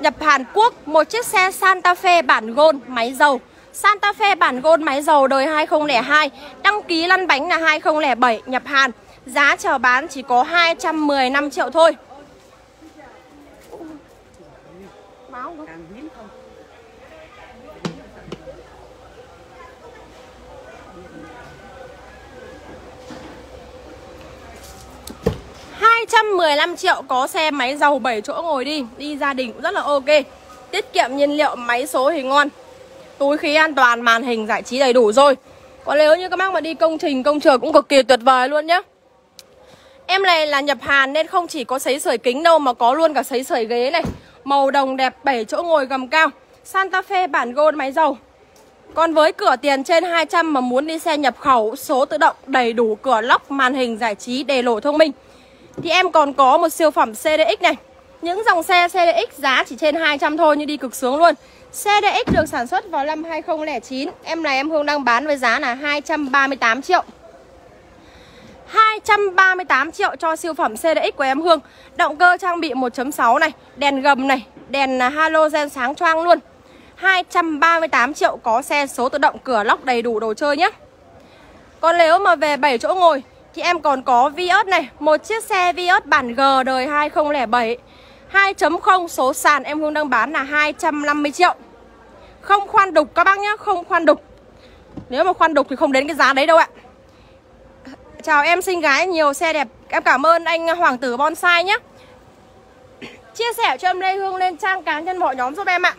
nhập Hàn Quốc Một chiếc xe Santa Fe bản Gold máy dầu. Santa Fe bản gôn máy dầu đời 2002 Đăng ký lăn bánh là 2007 nhập Hàn. Giá chào bán chỉ có 215 triệu thôi. Báo không? 215 triệu có xe máy dầu 7 chỗ ngồi đi Đi gia đình cũng rất là ok. Tiết kiệm nhiên liệu, máy số thì ngon. Túi khí an toàn, màn hình giải trí đầy đủ rồi. Còn nếu như các bác mà đi công trình, công trường cũng cực kỳ tuyệt vời luôn nhé Em này là nhập Hàn nên không chỉ có sấy sưởi kính đâu Mà có luôn cả sấy sưởi ghế này. Màu đồng đẹp, 7 chỗ ngồi gầm cao. Santa Fe bản Gold máy dầu. Còn với cửa tiền trên 200 mà muốn đi xe nhập khẩu, số tự động đầy đủ cửa lóc, màn hình giải trí, đề lộ thông minh. Thì em còn có một siêu phẩm CDX này. Những dòng xe CDX giá chỉ trên 200 thôi nhưng đi cực sướng luôn. CDX được sản xuất vào năm 2009 Em này em Hương đang bán với giá là 238 triệu. 238 triệu cho siêu phẩm CDX của em Hương. Động cơ trang bị 1.6 này, Đèn gầm này, Đèn à, halogen sáng choang luôn. 238 triệu có xe số tự động, cửa lóc đầy đủ đồ chơi nhé Còn nếu mà về 7 chỗ ngồi thì em còn có Vios này, Một chiếc xe Vios bản G đời 2007 2.0 số sàn em Hương đang bán là 250 triệu. Không khoan đục các bác nhé Không khoan đục. Nếu mà khoan đục thì không đến cái giá đấy đâu ạ. Chào em xinh gái, nhiều xe đẹp. Em cảm ơn anh Hoàng tử Bonsai nhé Chia sẻ cho em Lê Hương lên trang cá nhân mọi nhóm giúp em ạ.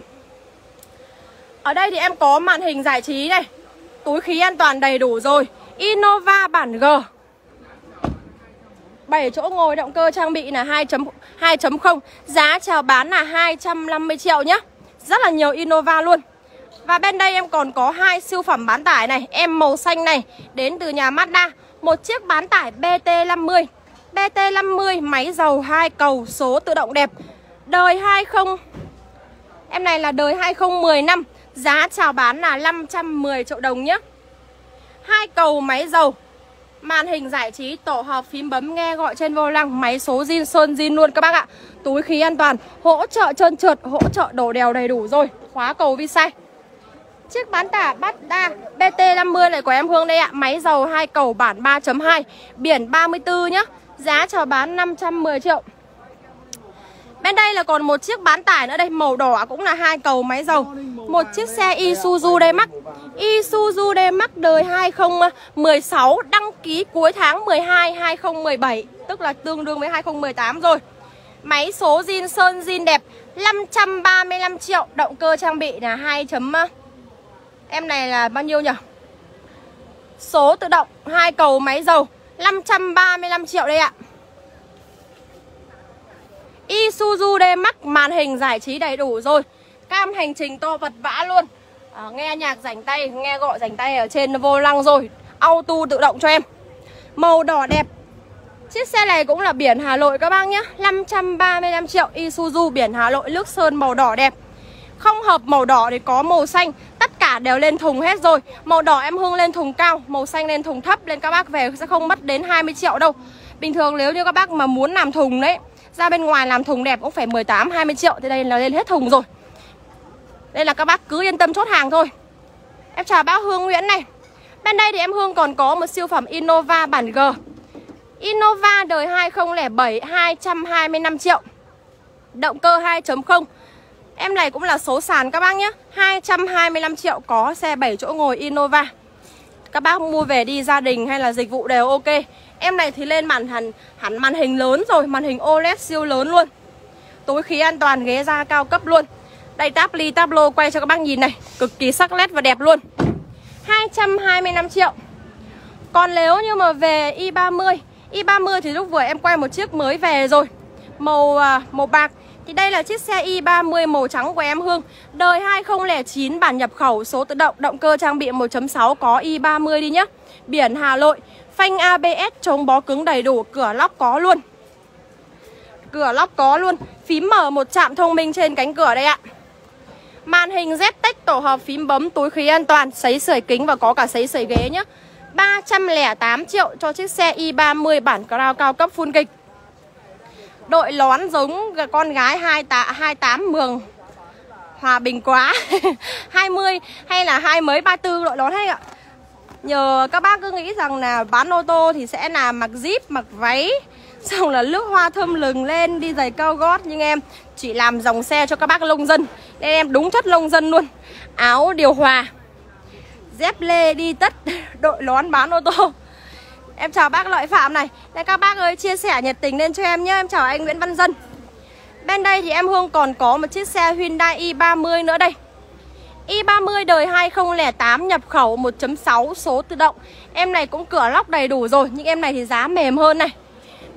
Ở đây thì em có màn hình giải trí này. Túi khí an toàn đầy đủ rồi. Innova bản G. 7 chỗ ngồi, động cơ trang bị là 2.0 Giá chào bán là 250 triệu nhá. Rất là nhiều Innova luôn. Và bên đây em còn có hai siêu phẩm bán tải này Em màu xanh này Đến từ nhà Mazda. Một chiếc bán tải BT50 BT50 máy dầu 2 cầu số tự động đẹp. Đời 20 Em này là đời 2010 năm. Giá chào bán là 510 triệu đồng nhé. Hai cầu máy dầu. Màn hình giải trí, tổ hợp phím bấm nghe gọi trên vô lăng Máy số zin sơn zin luôn các bác ạ. Túi khí an toàn, hỗ trợ trơn trượt, hỗ trợ đổ đèo đầy đủ rồi. Khóa cầu vi sai Chiếc bán tả tải đa BT50 này của em Hương đây ạ. Máy dầu 2 cầu bản 3.2 Biển 34 nhá. Giá chào bán 510 triệu. Bên đây là còn một chiếc bán tải nữa đây, Màu đỏ cũng là hai cầu máy dầu. Một chiếc xe Isuzu D-Max Isuzu D-Max đời 2016 Đăng ký cuối tháng 12 2017 Tức là tương đương với 2018 rồi. Máy số zin sơn zin đẹp 535 triệu, Động cơ trang bị là 2 chấm Em này là bao nhiêu nhỉ? Số tự động hai cầu máy dầu 535 triệu đây ạ. Isuzu D-Max màn hình giải trí đầy đủ rồi. Cam hành trình to vật vã luôn. À, Nghe nhạc rảnh tay, nghe gọi rảnh tay ở trên vô lăng rồi. Auto tự động cho em. Màu đỏ đẹp. Chiếc xe này cũng là biển Hà Nội các bác nhé. 535 triệu Isuzu biển Hà Nội nước sơn màu đỏ đẹp. Không hợp màu đỏ thì có màu xanh. Tất cả đều lên thùng hết rồi Màu đỏ em Hương lên thùng cao, Màu xanh lên thùng thấp Lên các bác về sẽ không mất đến 20 triệu đâu Bình thường nếu như các bác mà muốn làm thùng đấy, ra bên ngoài làm thùng đẹp cũng phải 18 20 triệu thì đây là lên hết thùng rồi. Đây là các bác cứ yên tâm chốt hàng thôi. Em chào bác Hương Nguyễn này. Bên đây thì em Hương còn có một siêu phẩm Innova bản G. Innova đời 2007 225 triệu. Động cơ 2.0. Em này cũng là số sàn các bác nhé. 225 triệu có xe 7 chỗ ngồi Innova. Các bác mua về đi gia đình hay là dịch vụ đều ok. Em này thì lên màn hẳn, hẳn màn hình lớn rồi Màn hình OLED siêu lớn luôn. Túi khí an toàn ghế da cao cấp luôn. Đây táp ly táp lô quay cho các bác nhìn này. Cực kỳ sắc nét và đẹp luôn. 225 triệu. Còn nếu như mà về i30 i30 thì lúc vừa em quay một chiếc mới về rồi. Màu à, màu bạc. Thì đây là chiếc xe i30 màu trắng của em Hương. Đời 2009 bản nhập khẩu, số tự động Động cơ trang bị 1.6 có i30 đi nhé Biển Hà Nội, Phanh ABS chống bó cứng đầy đủ, Cửa lóc có luôn. Cửa lóc có luôn. Phím mở một chạm thông minh trên cánh cửa đây ạ. Màn hình ZTEC tổ hợp phím bấm túi khí an toàn, Sấy sưởi kính và có cả sấy sưởi ghế nhé 308 triệu cho chiếc xe i30 bản Crown cao cấp full kịch. Đội lón giống con gái 28 mường. Hòa bình quá. *laughs* 20 hay là hai mấy 34 đội lón hay ạ. Nhờ các bác cứ nghĩ rằng là bán ô tô thì sẽ là mặc zip, mặc váy *laughs* Xong là lướt hoa thơm lừng lên, đi giày cao gót. Nhưng em chỉ làm dòng xe cho các bác lông dân. Nên em đúng chất lông dân luôn. Áo điều hòa Dép lê đi tất. *laughs* Đội lón bán ô tô. Em chào bác Lợi Phạm này. Đây các bác ơi, chia sẻ nhiệt tình lên cho em nhé. Em chào anh Nguyễn Văn Dân. Bên đây thì em Hương còn có một chiếc xe Hyundai i30 nữa đây. i30 đời 2008 nhập khẩu 1.6 số tự động. Em này cũng cửa lóc đầy đủ rồi, Nhưng em này thì giá mềm hơn này.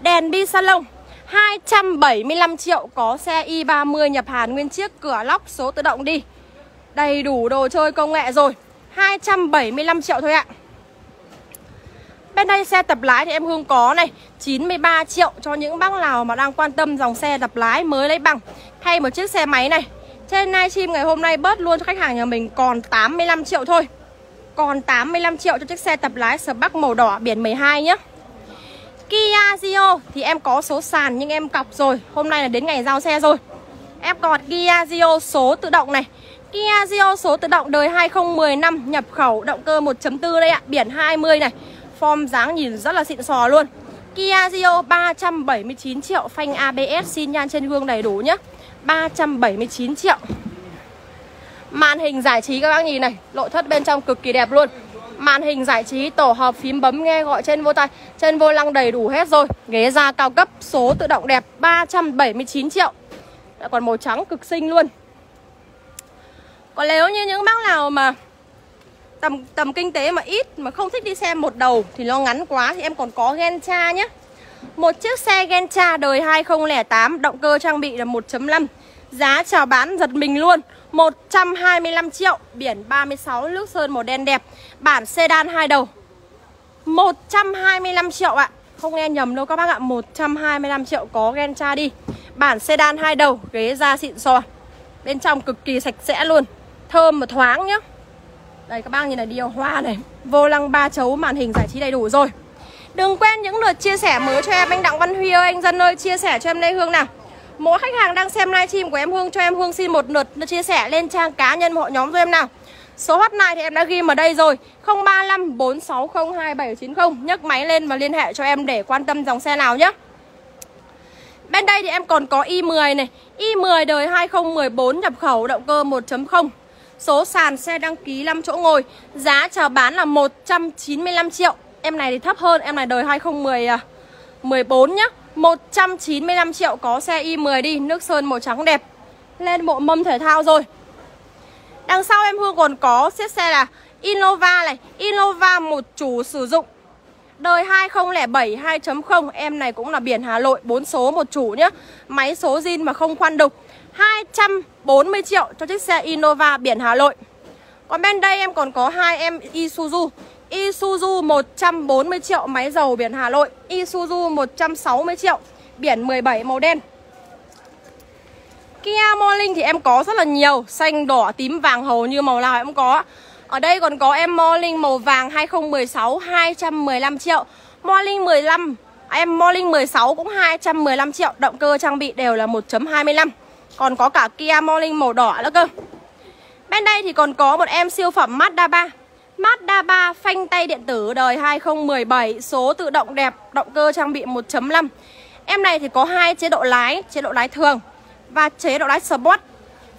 Đèn bi salon 275 triệu có xe i30 nhập Hàn nguyên chiếc, cửa lóc, số tự động đi. Đầy đủ đồ chơi công nghệ rồi 275 triệu thôi ạ. Bên đây xe tập lái thì em Hương có này 93 triệu cho những bác nào mà đang quan tâm dòng xe tập lái mới lấy bằng. Thay một chiếc xe máy này, Trên livestream ngày hôm nay bớt luôn cho khách hàng nhà mình còn 85 triệu thôi. Còn 85 triệu cho chiếc xe tập lái Spark màu đỏ biển 12 nhé Kia Rio thì em có số sàn nhưng em cọc rồi, Hôm nay là đến ngày giao xe rồi. Em còn Kia Rio số tự động này. Kia Rio số tự động đời 2015 nhập khẩu động cơ 1.4 đây ạ, Biển 20 này. Form dáng nhìn rất là xịn sò luôn. Kia Rio 379 triệu. Phanh ABS xin nhan trên gương đầy đủ nhé. 379 triệu. Màn hình giải trí các bác nhìn này, Nội thất bên trong cực kỳ đẹp luôn. Màn hình giải trí, tổ hợp phím bấm nghe gọi trên vô tay Trên vô lăng đầy đủ hết rồi. Ghế da cao cấp, số tự động đẹp 379 triệu. Còn màu trắng cực xinh luôn. Còn nếu như những bác nào mà tầm tầm kinh tế mà ít mà không thích đi xe một đầu thì nó ngắn quá thì em còn có Gencha nhé. Một chiếc xe Gencha đời 2008 động cơ trang bị là 1.5. Giá chào bán giật mình luôn. 125 triệu, biển 36 nước sơn màu đen đẹp, bản sedan hai đầu. 125 triệu ạ. Không nghe nhầm đâu các bác ạ, 125 triệu có Gencha đi. Bản sedan hai đầu, ghế da xịn sò. Bên trong cực kỳ sạch sẽ luôn. Thơm và thoáng nhá. Đây, các bác nhìn này điều hoa này. Vô lăng ba chấu, màn hình giải trí đầy đủ rồi. Đừng quên những lượt chia sẻ mới cho em, Anh Đặng Văn Huy ơi. Anh Dân ơi, Chia sẻ cho em Lê Hương nào. Mỗi khách hàng đang xem livestream của em Hương, Cho em Hương xin một lượt chia sẻ lên trang cá nhân hội nhóm cho em nào. Số hotline thì em đã ghi ở đây rồi. 035 460 2790 nhấc máy lên và liên hệ cho em để quan tâm dòng xe nào nhé. Bên đây thì em còn có i10 này. i10 đời 2014 nhập khẩu, động cơ 1.0 Số sàn xe đăng ký 5 chỗ ngồi, Giá chào bán là 195 triệu. Em này thì thấp hơn, Em này đời 2010 14 à, nhá. 195 triệu có xe i10 đi, Nước sơn màu trắng đẹp. Lên bộ mâm thể thao rồi. Đằng sau em Hương còn có chiếc xe là Innova này. Innova một chủ sử dụng. Đời 2007 2.0 Em này cũng là biển Hà Nội 4 số một chủ nhá. Máy số zin mà không khoan đục. 240 triệu cho chiếc xe Innova biển Hà Nội. Còn bên đây em còn có hai em Isuzu. Isuzu 140 triệu máy dầu biển Hà Nội Isuzu 160 triệu biển 17 màu đen. Kia Morning thì em có rất là nhiều Xanh, đỏ, tím, vàng hầu như màu nào em có. Ở đây còn có em Morning màu vàng 2016 215 triệu. Morning 15 à, Em Morning 16 cũng 215 triệu. Động cơ trang bị đều là 1.25 còn có cả Kia Morning màu đỏ nữa cơ. Bên đây thì còn có một em siêu phẩm Mazda 3 Mazda 3 phanh tay điện tử đời 2017 Số tự động đẹp, Động cơ trang bị 1.5 Em này thì có hai chế độ lái, Chế độ lái thường Và chế độ lái Sport.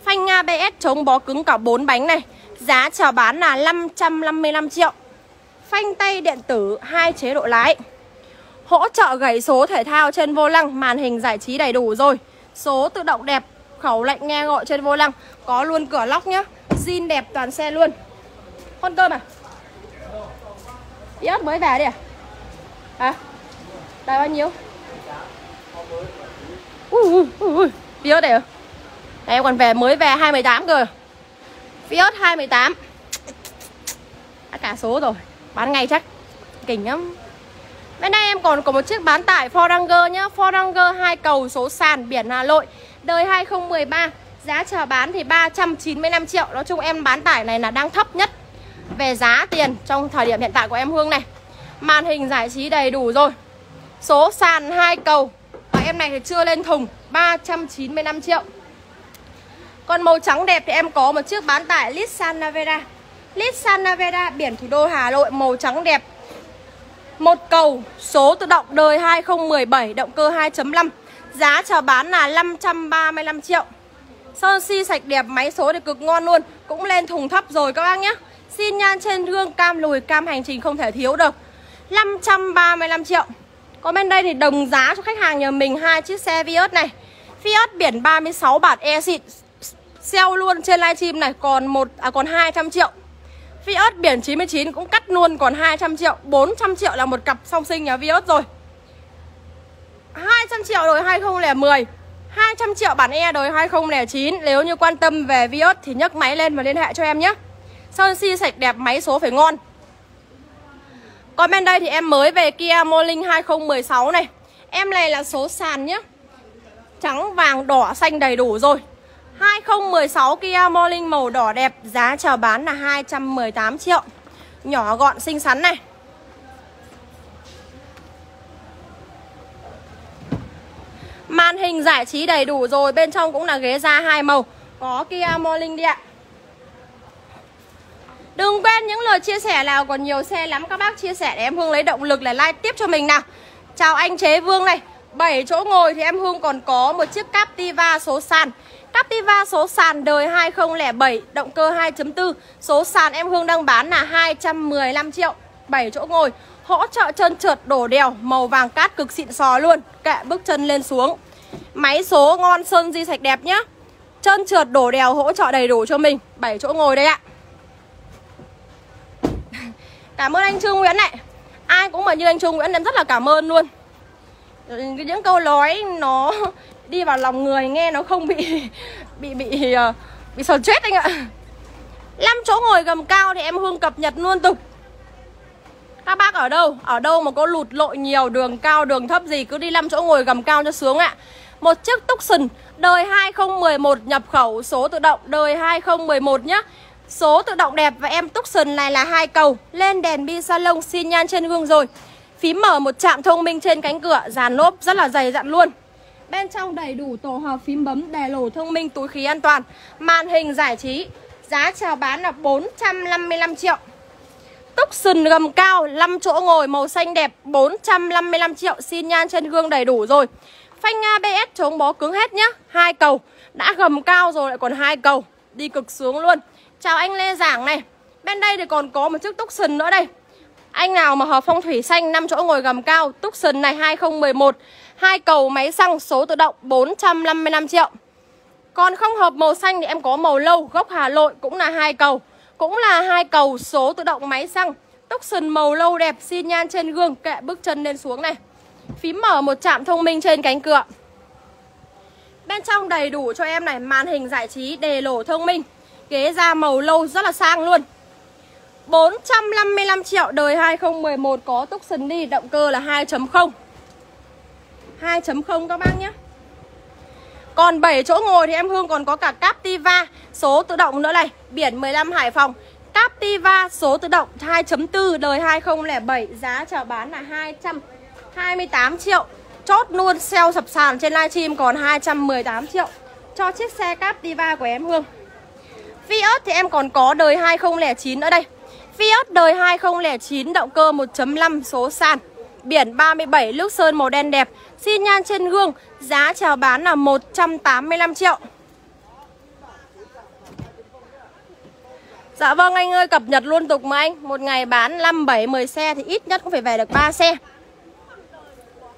Phanh ABS chống bó cứng cả 4 bánh này, Giá chào bán là 555 triệu. Phanh tay điện tử, hai chế độ lái. Hỗ trợ gãy số thể thao trên vô lăng, Màn hình giải trí đầy đủ rồi. Số tự động đẹp Khẩu lạnh nghe gọi trên vô lăng. Có luôn cửa lóc nhá. Zin đẹp toàn xe luôn. Con cơm à? Yết mới về đi à? À Đài bao nhiêu? Ui ui ui Vios à? này Em còn về, mới về 218 cơ. Fiat 218 Đã cả số rồi. Bán ngay chắc. Kinh lắm. Bên đây em còn có một chiếc bán tải Ford Ranger nhá. Ford Ranger 2 cầu số sàn biển Hà Nội. Đời 2013 Giá chào bán thì 395 triệu. Nói chung em bán tải này là đang thấp nhất Về giá tiền trong thời điểm hiện tại của em Hương này. Màn hình giải trí đầy đủ rồi. Số sàn 2 cầu. Và em này thì chưa lên thùng 395 triệu. Còn màu trắng đẹp thì em có một chiếc bán tải Nissan Navera. Nissan Navera, biển thủ đô Hà Nội, màu trắng đẹp. Một cầu, số tự động đời 2017 động cơ 2.5 Giá chào bán là 535 triệu. Sơn si sạch đẹp, máy số thì cực ngon luôn. Cũng lên thùng thấp rồi các bác nhé. Xin nhan trên gương cam lùi, cam hành trình không thể thiếu được. 535 triệu. Còn bên đây thì đồng giá cho khách hàng nhà mình hai chiếc xe Vios này. Fiat biển 36 bạt e xịn Sale luôn trên livestream này, còn một à còn 200 triệu. Vios biển 99 cũng cắt luôn còn 200 triệu. 400 triệu là một cặp song sinh nhà Vios rồi. 200 triệu đời 2010 200 triệu bản E đời 2009 Nếu như quan tâm về Vios thì nhấc máy lên và liên hệ cho em nhé. Sơn si sạch đẹp máy số phải ngon. Còn bên đây thì em mới về Kia Morning 2016 này. Em này là số sàn nhé. Trắng, vàng, đỏ, xanh đầy đủ rồi. 2016 Kia Morning màu đỏ đẹp Giá chào bán là 218 triệu. Nhỏ gọn xinh xắn này. Màn hình giải trí đầy đủ rồi, Bên trong cũng là ghế da hai màu. Có Kia Morning đi ạ. Đừng quên những lời chia sẻ nào Còn nhiều xe lắm, các bác chia sẻ Để em Hương lấy động lực để like tiếp cho mình nào. Chào anh Chế Vương này 7 chỗ ngồi thì em Hương còn có một chiếc Captiva số sàn. Captiva số sàn đời 2007 Động cơ 2.4 Số sàn em Hương đang bán là 215 triệu 7 chỗ ngồi. Hỗ trợ chân trượt đổ đèo, Màu vàng cát cực xịn sò luôn. Kệ bước chân lên xuống. Máy số ngon sơn di sạch đẹp nhá. Chân trượt đổ đèo, hỗ trợ đầy đủ cho mình. 7 chỗ ngồi đây ạ. *laughs* Cảm ơn anh Trương Nguyễn này. Ai cũng mà như anh Trương Nguyễn em rất là cảm ơn luôn. Những câu nói nó *laughs* đi vào lòng người, nghe nó không bị *laughs* bị bị ờ, bị sờ chết anh ạ. Năm chỗ ngồi gầm cao thì em Hương cập nhật luôn tục các bác ở đâu? Ở đâu mà có lụt lội nhiều đường cao đường thấp gì? Cứ đi 5 chỗ ngồi gầm cao cho sướng ạ. Một chiếc Tucson đời 2011 nhập khẩu số tự động đời 2011 nhá. Số tự động đẹp và em Tucson này là hai cầu. Lên đèn bi salon xin nhan trên gương rồi. Phím mở một chạm thông minh trên cánh cửa Dàn lốp rất là dày dặn luôn. Bên trong đầy đủ tổ hợp phím bấm, đè lổ thông minh, túi khí an toàn. Màn hình giải trí Giá chào bán là 455 triệu. Túc gầm cao 5 chỗ ngồi, màu xanh đẹp 455 triệu Xin nhan trên gương đầy đủ rồi. Phanh ABS chống bó cứng hết nhá, hai cầu. Đã gầm cao rồi, lại còn hai cầu. Đi cực sướng luôn. Chào anh Lê Giảng này. Bên đây thì còn có một chiếc túc nữa đây. Anh nào mà hợp phong thủy xanh 5 chỗ ngồi gầm cao. Túc này 2011 hai cầu máy xăng, số tự động 455 triệu. Còn không hợp màu xanh thì em có màu lâu, Gốc Hà Nội cũng là hai cầu. Cũng là hai cầu số tự động máy xăng. Tucson màu lâu đẹp xin nhan trên gương, Kệ bước chân lên xuống này. Phím mở một chạm thông minh trên cánh cửa. Bên trong đầy đủ cho em này, Màn hình giải trí, đề lổ thông minh. Ghế da màu lâu rất là sang luôn. 455 triệu đời 2011 có Tucson đi, Động cơ là 2.0 2.0 các bác nhé. Còn 7 chỗ ngồi thì em Hương còn có cả Captiva Số tự động nữa này. Biển 15 Hải Phòng. Captiva số tự động 2.4 đời 2007 Giá chào bán là 228 triệu. Chốt luôn sale sập sàn trên livestream còn 218 triệu. Cho chiếc xe Captiva của em Hương. Fiat thì em còn có đời 2009 nữa đây. Fiat đời 2009 động cơ 1.5 số sàn. Biển 37 nước sơn màu đen đẹp. Xin nhan trên gương Giá chào bán là 185 triệu. Dạ vâng anh ơi cập nhật luôn tục mà anh. Một ngày bán 5, 7, 10 xe Thì ít nhất cũng phải về được 3 xe.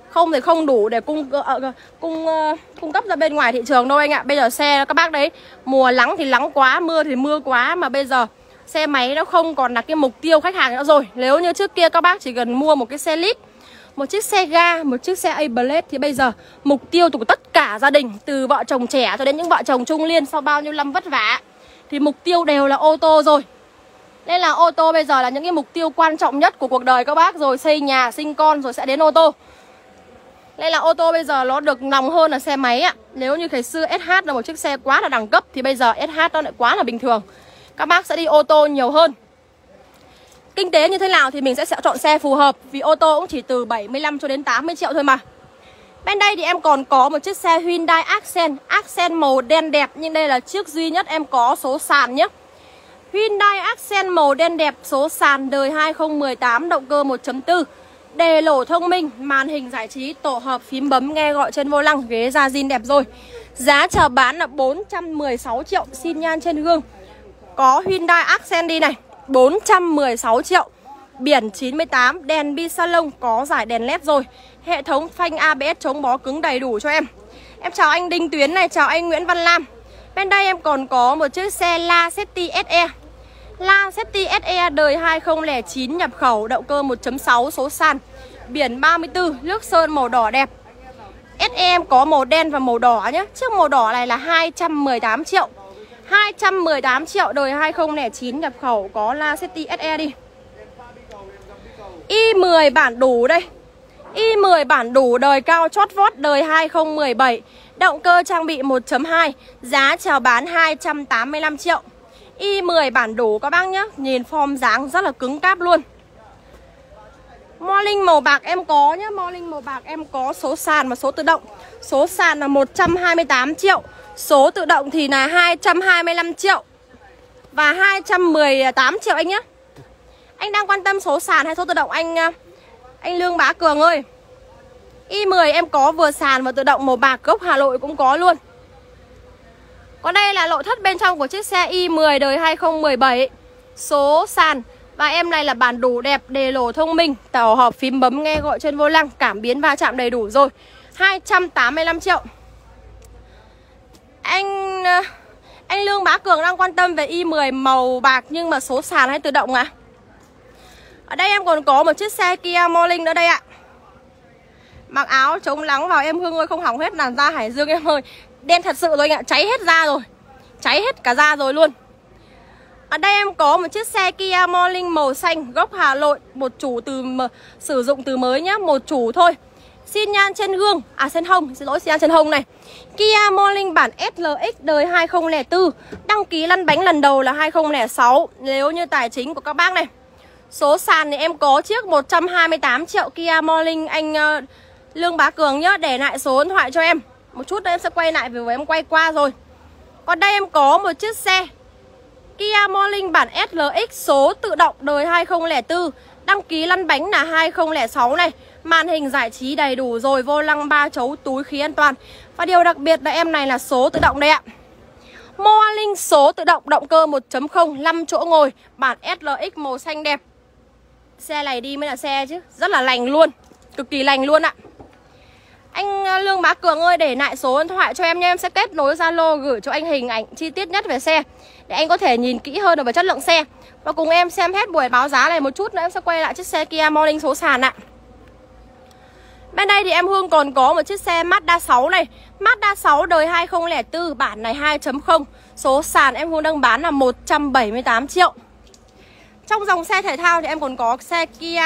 Không thì không đủ để cung uh, cung uh, cung cấp ra bên ngoài thị trường đâu anh ạ. Bây giờ xe các bác đấy Mùa nắng thì nắng quá, mưa thì mưa quá. Mà bây giờ xe máy nó không còn là cái mục tiêu khách hàng nữa rồi. Nếu như trước kia các bác chỉ cần mua một cái xe lít một chiếc xe ga, một chiếc xe A-Blade Thì bây giờ mục tiêu của tất cả gia đình Từ vợ chồng trẻ cho đến những vợ chồng trung liên Sau bao nhiêu năm vất vả Thì mục tiêu đều là ô tô rồi. Nên là ô tô bây giờ là những cái mục tiêu quan trọng nhất của cuộc đời các bác Rồi xây nhà, sinh con rồi sẽ đến ô tô. Nên là ô tô bây giờ nó được lòng hơn là xe máy ạ. Nếu như thời xưa SH là một chiếc xe quá là đẳng cấp Thì bây giờ SH nó lại quá là bình thường. Các bác sẽ đi ô tô nhiều hơn. Kinh tế như thế nào thì mình sẽ chọn xe phù hợp. Vì ô tô cũng chỉ từ 75 cho đến 80 triệu thôi mà. Bên đây thì em còn có một chiếc xe Hyundai Accent. Accent màu đen đẹp Nhưng đây là chiếc duy nhất em có số sàn nhé. Hyundai Accent màu đen đẹp số sàn đời 2018 động cơ 1.4 Đề lỗ thông minh, màn hình giải trí, tổ hợp phím bấm nghe gọi trên vô lăng, ghế da zin đẹp rồi. Giá chào bán là 416 triệu, xin nhan trên gương. Có Hyundai Accent đi này, 416 triệu. Biển 98, đèn bi salon có giải đèn led rồi. Hệ thống phanh ABS chống bó cứng đầy đủ cho em. Em chào anh Đinh Tuyến này, chào anh Nguyễn Văn Lam. Bên đây em còn có một chiếc xe La City SE la seti SE đời 2009 nhập khẩu động cơ 1.6 số sàn Biển 34 nước sơn màu đỏ đẹp SE em có màu đen và màu đỏ nhé Chiếc màu đỏ này là 218 triệu 218 triệu đời 2009 nhập khẩu có La City SE đi. Y10 bản đủ đây. Y10 bản đủ đời cao chót vót đời 2017 Động cơ trang bị 1.2 Giá chào bán 285 triệu. Y10 bản đủ các bác nhá, Nhìn form dáng rất là cứng cáp luôn. Morning màu bạc em có nhá, Morning màu bạc em có số sàn và số tự động. Số sàn là 128 triệu. Số tự động thì là 225 triệu Và 218 triệu anh nhé Anh đang quan tâm số sàn hay số tự động? Anh à, Anh Lương Bá Cường ơi. Y10 em có vừa sàn và tự động màu bạc gốc Hà Nội cũng có luôn. Còn đây là nội thất bên trong của chiếc xe i10 đời 2017 Số sàn Và em này là bản đủ đẹp, đề lổ thông minh Tổ hợp phím bấm nghe gọi trên vô lăng Cảm biến va chạm đầy đủ rồi. 285 triệu. Anh ờ, anh Lương Bá Cường đang quan tâm về i10 màu bạc Nhưng mà số sàn hay tự động à Ở đây em còn có một chiếc xe Kia Morning nữa đây ạ. Mặc áo chống nắng vào em Hương ơi không hỏng hết làn da Hải Dương em ơi. Đen thật sự rồi anh ạ, cháy hết da rồi. Cháy hết cả da rồi luôn. Ở đây em có một chiếc xe Kia Morning màu xanh Gốc Hà Nội Một chủ từ sử dụng từ mới nhá Một chủ thôi. Xin nhan trên gương À trên hông, xin lỗi xin nhan trên hông này. Kia Morning bản SLX đời 2004 Đăng ký lăn bánh lần đầu là 2006 Nếu như tài chính của các bác này Số sàn thì em có chiếc 128 triệu Kia Morning Anh uh, Lương Bá Cường nhá Để lại số điện thoại cho em. Một chút nữa em sẽ quay lại vì em quay qua rồi. Còn đây em có một chiếc xe Kia Morning bản SLX số tự động đời 2004 Đăng ký lăn bánh là 2006 này. Màn hình giải trí đầy đủ rồi, Vô lăng ba chấu, túi khí an toàn. Và điều đặc biệt là em này là số tự động đây ạ. Morning số tự động động cơ 1.0 5 chỗ ngồi, Bản SLX màu xanh đẹp. Xe này đi mới là xe chứ, Rất là lành luôn, Cực kỳ lành luôn ạ. Anh à, Lương Bá Cường ơi, để lại số điện thoại cho em nha Em sẽ kết nối Zalo gửi cho anh hình ảnh chi tiết nhất về xe, Để anh có thể nhìn kỹ hơn về chất lượng xe. Và cùng em xem hết buổi báo giá này một chút nữa, Em sẽ quay lại chiếc xe Kia Morning số sàn ạ. Bên đây thì em Hương còn có một chiếc xe Mazda 6 này Mazda 6 đời 2004 Bản này 2.0 Số sàn em Hương đang bán là 178 triệu Trong dòng xe thể thao thì em còn có xe Kia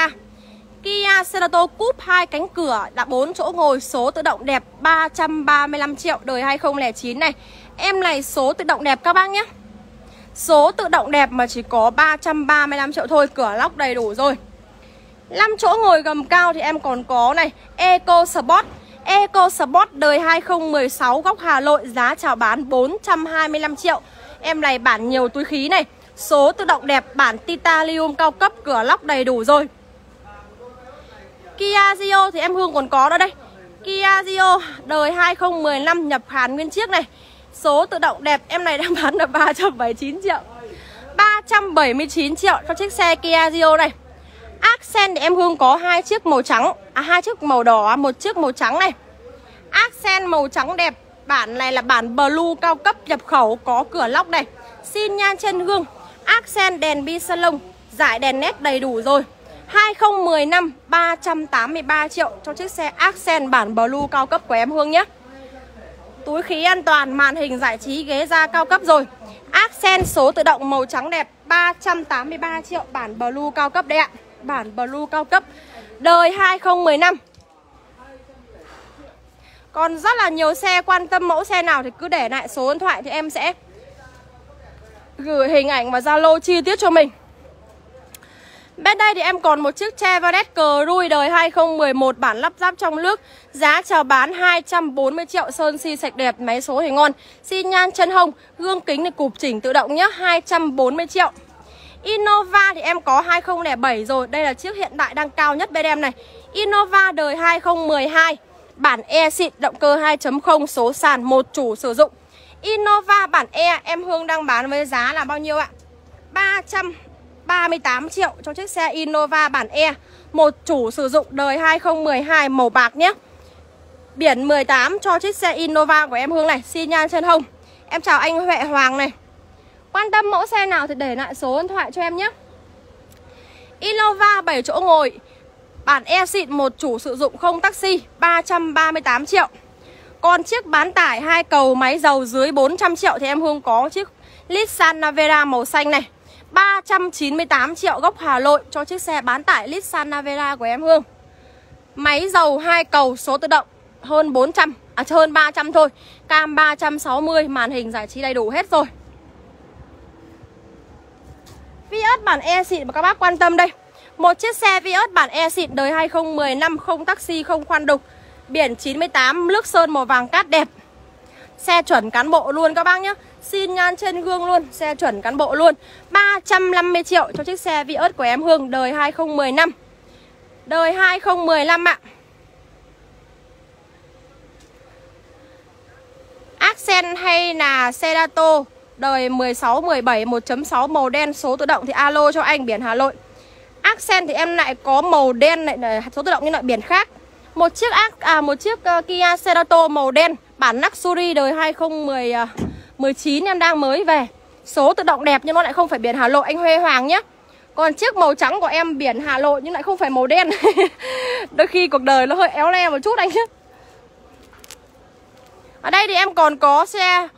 Kia Cerato Coupe 2 cánh cửa đã 4 chỗ ngồi số tự động đẹp 335 triệu đời 2009 này. Em này số tự động đẹp các bác nhé. Số tự động đẹp mà chỉ có 335 triệu thôi, cửa lóc đầy đủ rồi. 5 chỗ ngồi gầm cao thì em còn có này, Eco Sport. Eco Sport đời 2016 góc Hà Nội giá chào bán 425 triệu. Em này bản nhiều túi khí này, số tự động đẹp bản titanium cao cấp cửa lóc đầy đủ rồi. Kia Rio thì em Hương còn có đó đây Kia Rio đời 2015 nhập Hàn nguyên chiếc này Số tự động đẹp em này đang *laughs* bán là 379 triệu 379 triệu cho chiếc xe Kia Rio này Accent thì em Hương có hai chiếc màu trắng. À hai chiếc màu đỏ, một chiếc màu trắng này. Accent màu trắng đẹp. Bản này là bản Blue cao cấp nhập khẩu Có cửa lóc này. Xin nhan trên gương Accent đèn bi salon Giải đèn nét đầy đủ rồi. 2015 383 triệu cho chiếc xe Accent bản Blue cao cấp của em Hương nhé. Túi khí an toàn, màn hình giải trí, ghế da cao cấp rồi. Accent số tự động màu trắng đẹp 383 triệu bản Blue cao cấp đấy ạ. Bản Blue cao cấp. Đời 2015 Còn rất là nhiều xe quan tâm mẫu xe nào thì cứ để lại số điện thoại thì em sẽ gửi hình ảnh và Zalo chi tiết cho mình. Bên đây thì em còn một chiếc Chevrolet Cruze đời 2011 bản lắp ráp trong nước. Giá chào bán 240 triệu Sơn si sạch đẹp, máy số thì ngon. Xi nhan chân hồng gương kính thì cụp chỉnh tự động nhé 240 triệu. Innova thì em có 2007 rồi. Đây là chiếc hiện đại đang cao nhất bên em này. Innova đời 2012 Bản E xịn, động cơ 2.0 số sàn một chủ sử dụng. Innova bản E em Hương đang bán với giá là bao nhiêu ạ? 338 triệu cho chiếc xe Innova bản E Một chủ sử dụng đời 2012 màu bạc nhé. Biển 18 cho chiếc xe Innova của em Hương này, Xi nhan trên hông Em chào anh Huệ Hoàng này. Quan tâm mẫu xe nào thì để lại số điện thoại cho em nhé. Innova 7 chỗ ngồi. Bản E xịn một chủ sử dụng không taxi 338 triệu. Còn chiếc bán tải hai cầu máy dầu dưới 400 triệu Thì em Hương có chiếc Nissan Navera màu xanh này. 398 triệu gốc Hà Nội cho chiếc xe bán tải Nissan Navera của em Hương. Máy dầu hai cầu số tự động hơn 400 À hơn 300 thôi. Cam 360 Màn hình giải trí đầy đủ hết rồi. Vios bản E xịn mà các bác quan tâm đây. Một chiếc xe Vios bản E xịn đời 2015 Không taxi, không khoan đục. Biển 98, nước sơn màu vàng cát đẹp. Xe chuẩn cán bộ luôn các bác nhé Xin nhan trên gương luôn Xe chuẩn cán bộ luôn. 350 triệu cho chiếc xe Vios của em Hương Đời 2015 Đời 2015 ạ. Accent hay là Sedato? Đời 16, 17, 1.6 màu đen Số tự động thì alo cho anh biển Hà Nội Accent thì em lại có màu đen lại số tự động như loại biển khác một chiếc à một chiếc uh, Kia Cerato màu đen bản Luxury đời 2019 uh, ờ, em đang mới về. Số tự động đẹp nhưng nó lại không phải biển Hà Nội anh Huê Hoàng nhé. Còn chiếc màu trắng của em biển Hà Nội nhưng lại không phải màu đen. *laughs* Đôi khi cuộc đời nó hơi éo le một chút anh nhé. Ở đây thì em còn có xe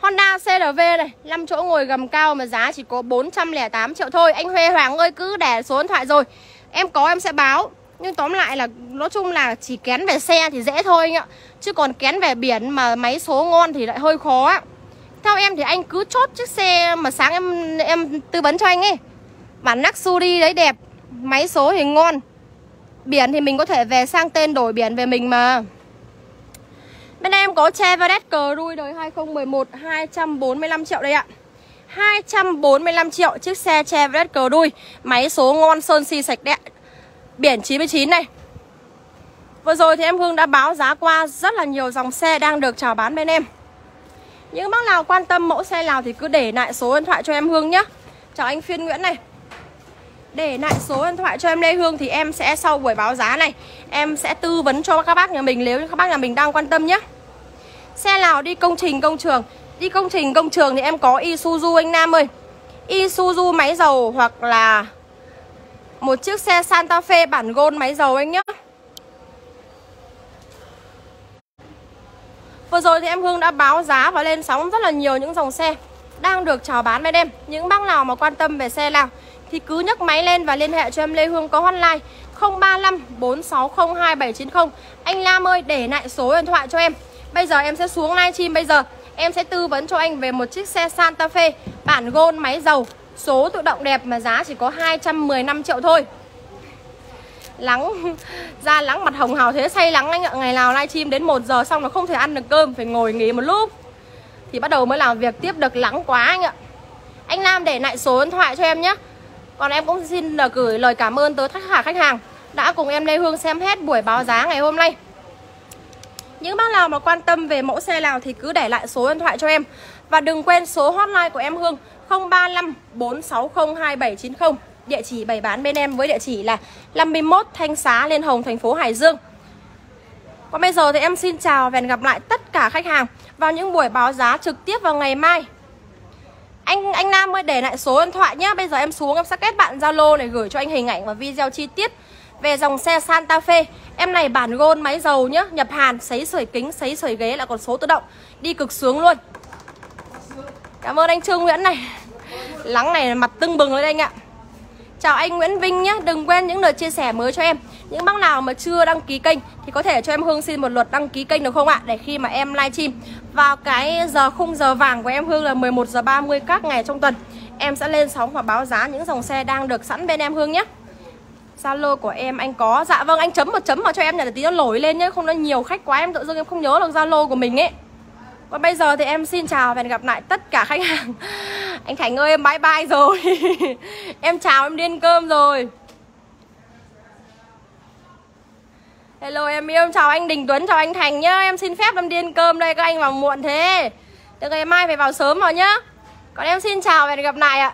Honda CRV này 5 chỗ ngồi gầm cao mà giá chỉ có 408 triệu thôi. Anh Huê Hoàng ơi, cứ để số điện thoại rồi. Em có, em sẽ báo. Nhưng tóm lại là, nói chung là chỉ kén về xe thì dễ thôi anh ạ. Chứ còn kén về biển mà máy số ngon thì lại hơi khó á Theo em thì anh cứ chốt chiếc xe mà sáng em em tư vấn cho anh ấy. Bản Luxury đấy đẹp, Máy số thì ngon. Biển thì mình có thể về sang tên đổi biển về mình mà. Bên đây em có Chevrolet Cruze đời 2011 245 triệu đây ạ. 245 triệu chiếc xe Chevrolet Cruze Máy số ngon sơn xi sạch đẹp Biển 99 này. Vừa rồi thì em Hương đã báo giá qua rất là nhiều dòng xe đang được chào bán bên em. Những bác nào quan tâm mẫu xe nào thì cứ để lại số điện thoại cho em Hương nhé. Chào anh Phiên Nguyễn này để lại số điện thoại cho em Lê Hương thì em sẽ sau buổi báo giá này, Em sẽ tư vấn cho các bác nhà mình nếu các bác nhà mình đang quan tâm nhé. Xe nào đi công trình, công trường? Đi công trình, công trường thì em có Isuzu anh Nam ơi. Isuzu máy dầu hoặc là một chiếc xe Santa Fe bản gôn máy dầu anh nhé. Vừa rồi thì em Hương đã báo giá và lên sóng rất là nhiều những dòng xe đang được chào bán bên em. Những bác nào mà quan tâm về xe nào? Thì cứ nhấc máy lên và liên hệ cho em Lê Hương có hotline 035 4602 790 Anh Lam ơi, để lại số điện thoại cho em. Bây giờ em sẽ xuống livestream bây giờ. Em sẽ tư vấn cho anh về một chiếc xe Santa Fe, Bản gôn, máy dầu. Số tự động đẹp mà giá chỉ có 215 triệu thôi. Lắng *laughs* ra lắng mặt hồng hào thế say lắng anh ạ. Ngày nào livestream đến 1 giờ xong là không thể ăn được cơm, Phải ngồi nghỉ một lúc. Thì bắt đầu mới làm việc tiếp được lắng quá anh ạ. Anh Lam để lại số điện thoại cho em nhé còn em cũng xin là gửi lời cảm ơn tới tất cả khách hàng đã cùng em Lê Hương xem hết buổi báo giá ngày hôm nay. Những bác nào mà quan tâm về mẫu xe nào thì cứ để lại số điện thoại cho em. Và đừng quên số hotline của em Hương 035 460 2790. Địa chỉ bày bán bên em với địa chỉ là 51 Thanh Xá, Liên Hồng, thành phố Hải Dương. Còn bây giờ thì em xin chào và hẹn gặp lại tất cả khách hàng vào những buổi báo giá trực tiếp vào ngày mai anh anh Nam ơi để lại số điện thoại nhá. Bây giờ em xuống em sẽ kết bạn Zalo này gửi cho anh hình ảnh và video chi tiết về dòng xe Santa Fe. Em này bản gôn máy dầu nhá Nhập Hàn, sấy sưởi kính, sấy sưởi ghế là còn số tự động. Đi cực sướng luôn. Cảm ơn anh Trương Nguyễn này. Lắng này mặt tưng bừng lên anh ạ. Chào anh Nguyễn Vinh nhé Đừng quên những lời chia sẻ mới cho em. Những bác nào mà chưa đăng ký kênh Thì có thể cho em Hương xin một lượt đăng ký kênh được không ạ? Để khi mà em livestream vào cái giờ khung giờ vàng của em Hương là 11 giờ 30 các ngày trong tuần, Em sẽ lên sóng và báo giá những dòng xe đang được sẵn bên em Hương nhé. Zalo của em anh có. Dạ vâng anh chấm một chấm vào cho em để tí nó nổi lên nhé, Không nó nhiều khách quá, em tự dưng em không nhớ được Zalo của mình ấy. Và bây giờ thì em xin chào và hẹn gặp lại tất cả khách hàng. *laughs* Anh Thành ơi, em bye bye rồi. *laughs* Em chào, em điên cơm rồi. Hello, em yêu chào anh Đình Tuấn, chào anh Thành nhá. Em xin phép em đi ăn cơm đây, các anh vào muộn thế. Được ngày mai phải vào sớm vào nhá. Còn em xin chào và hẹn gặp lại ạ.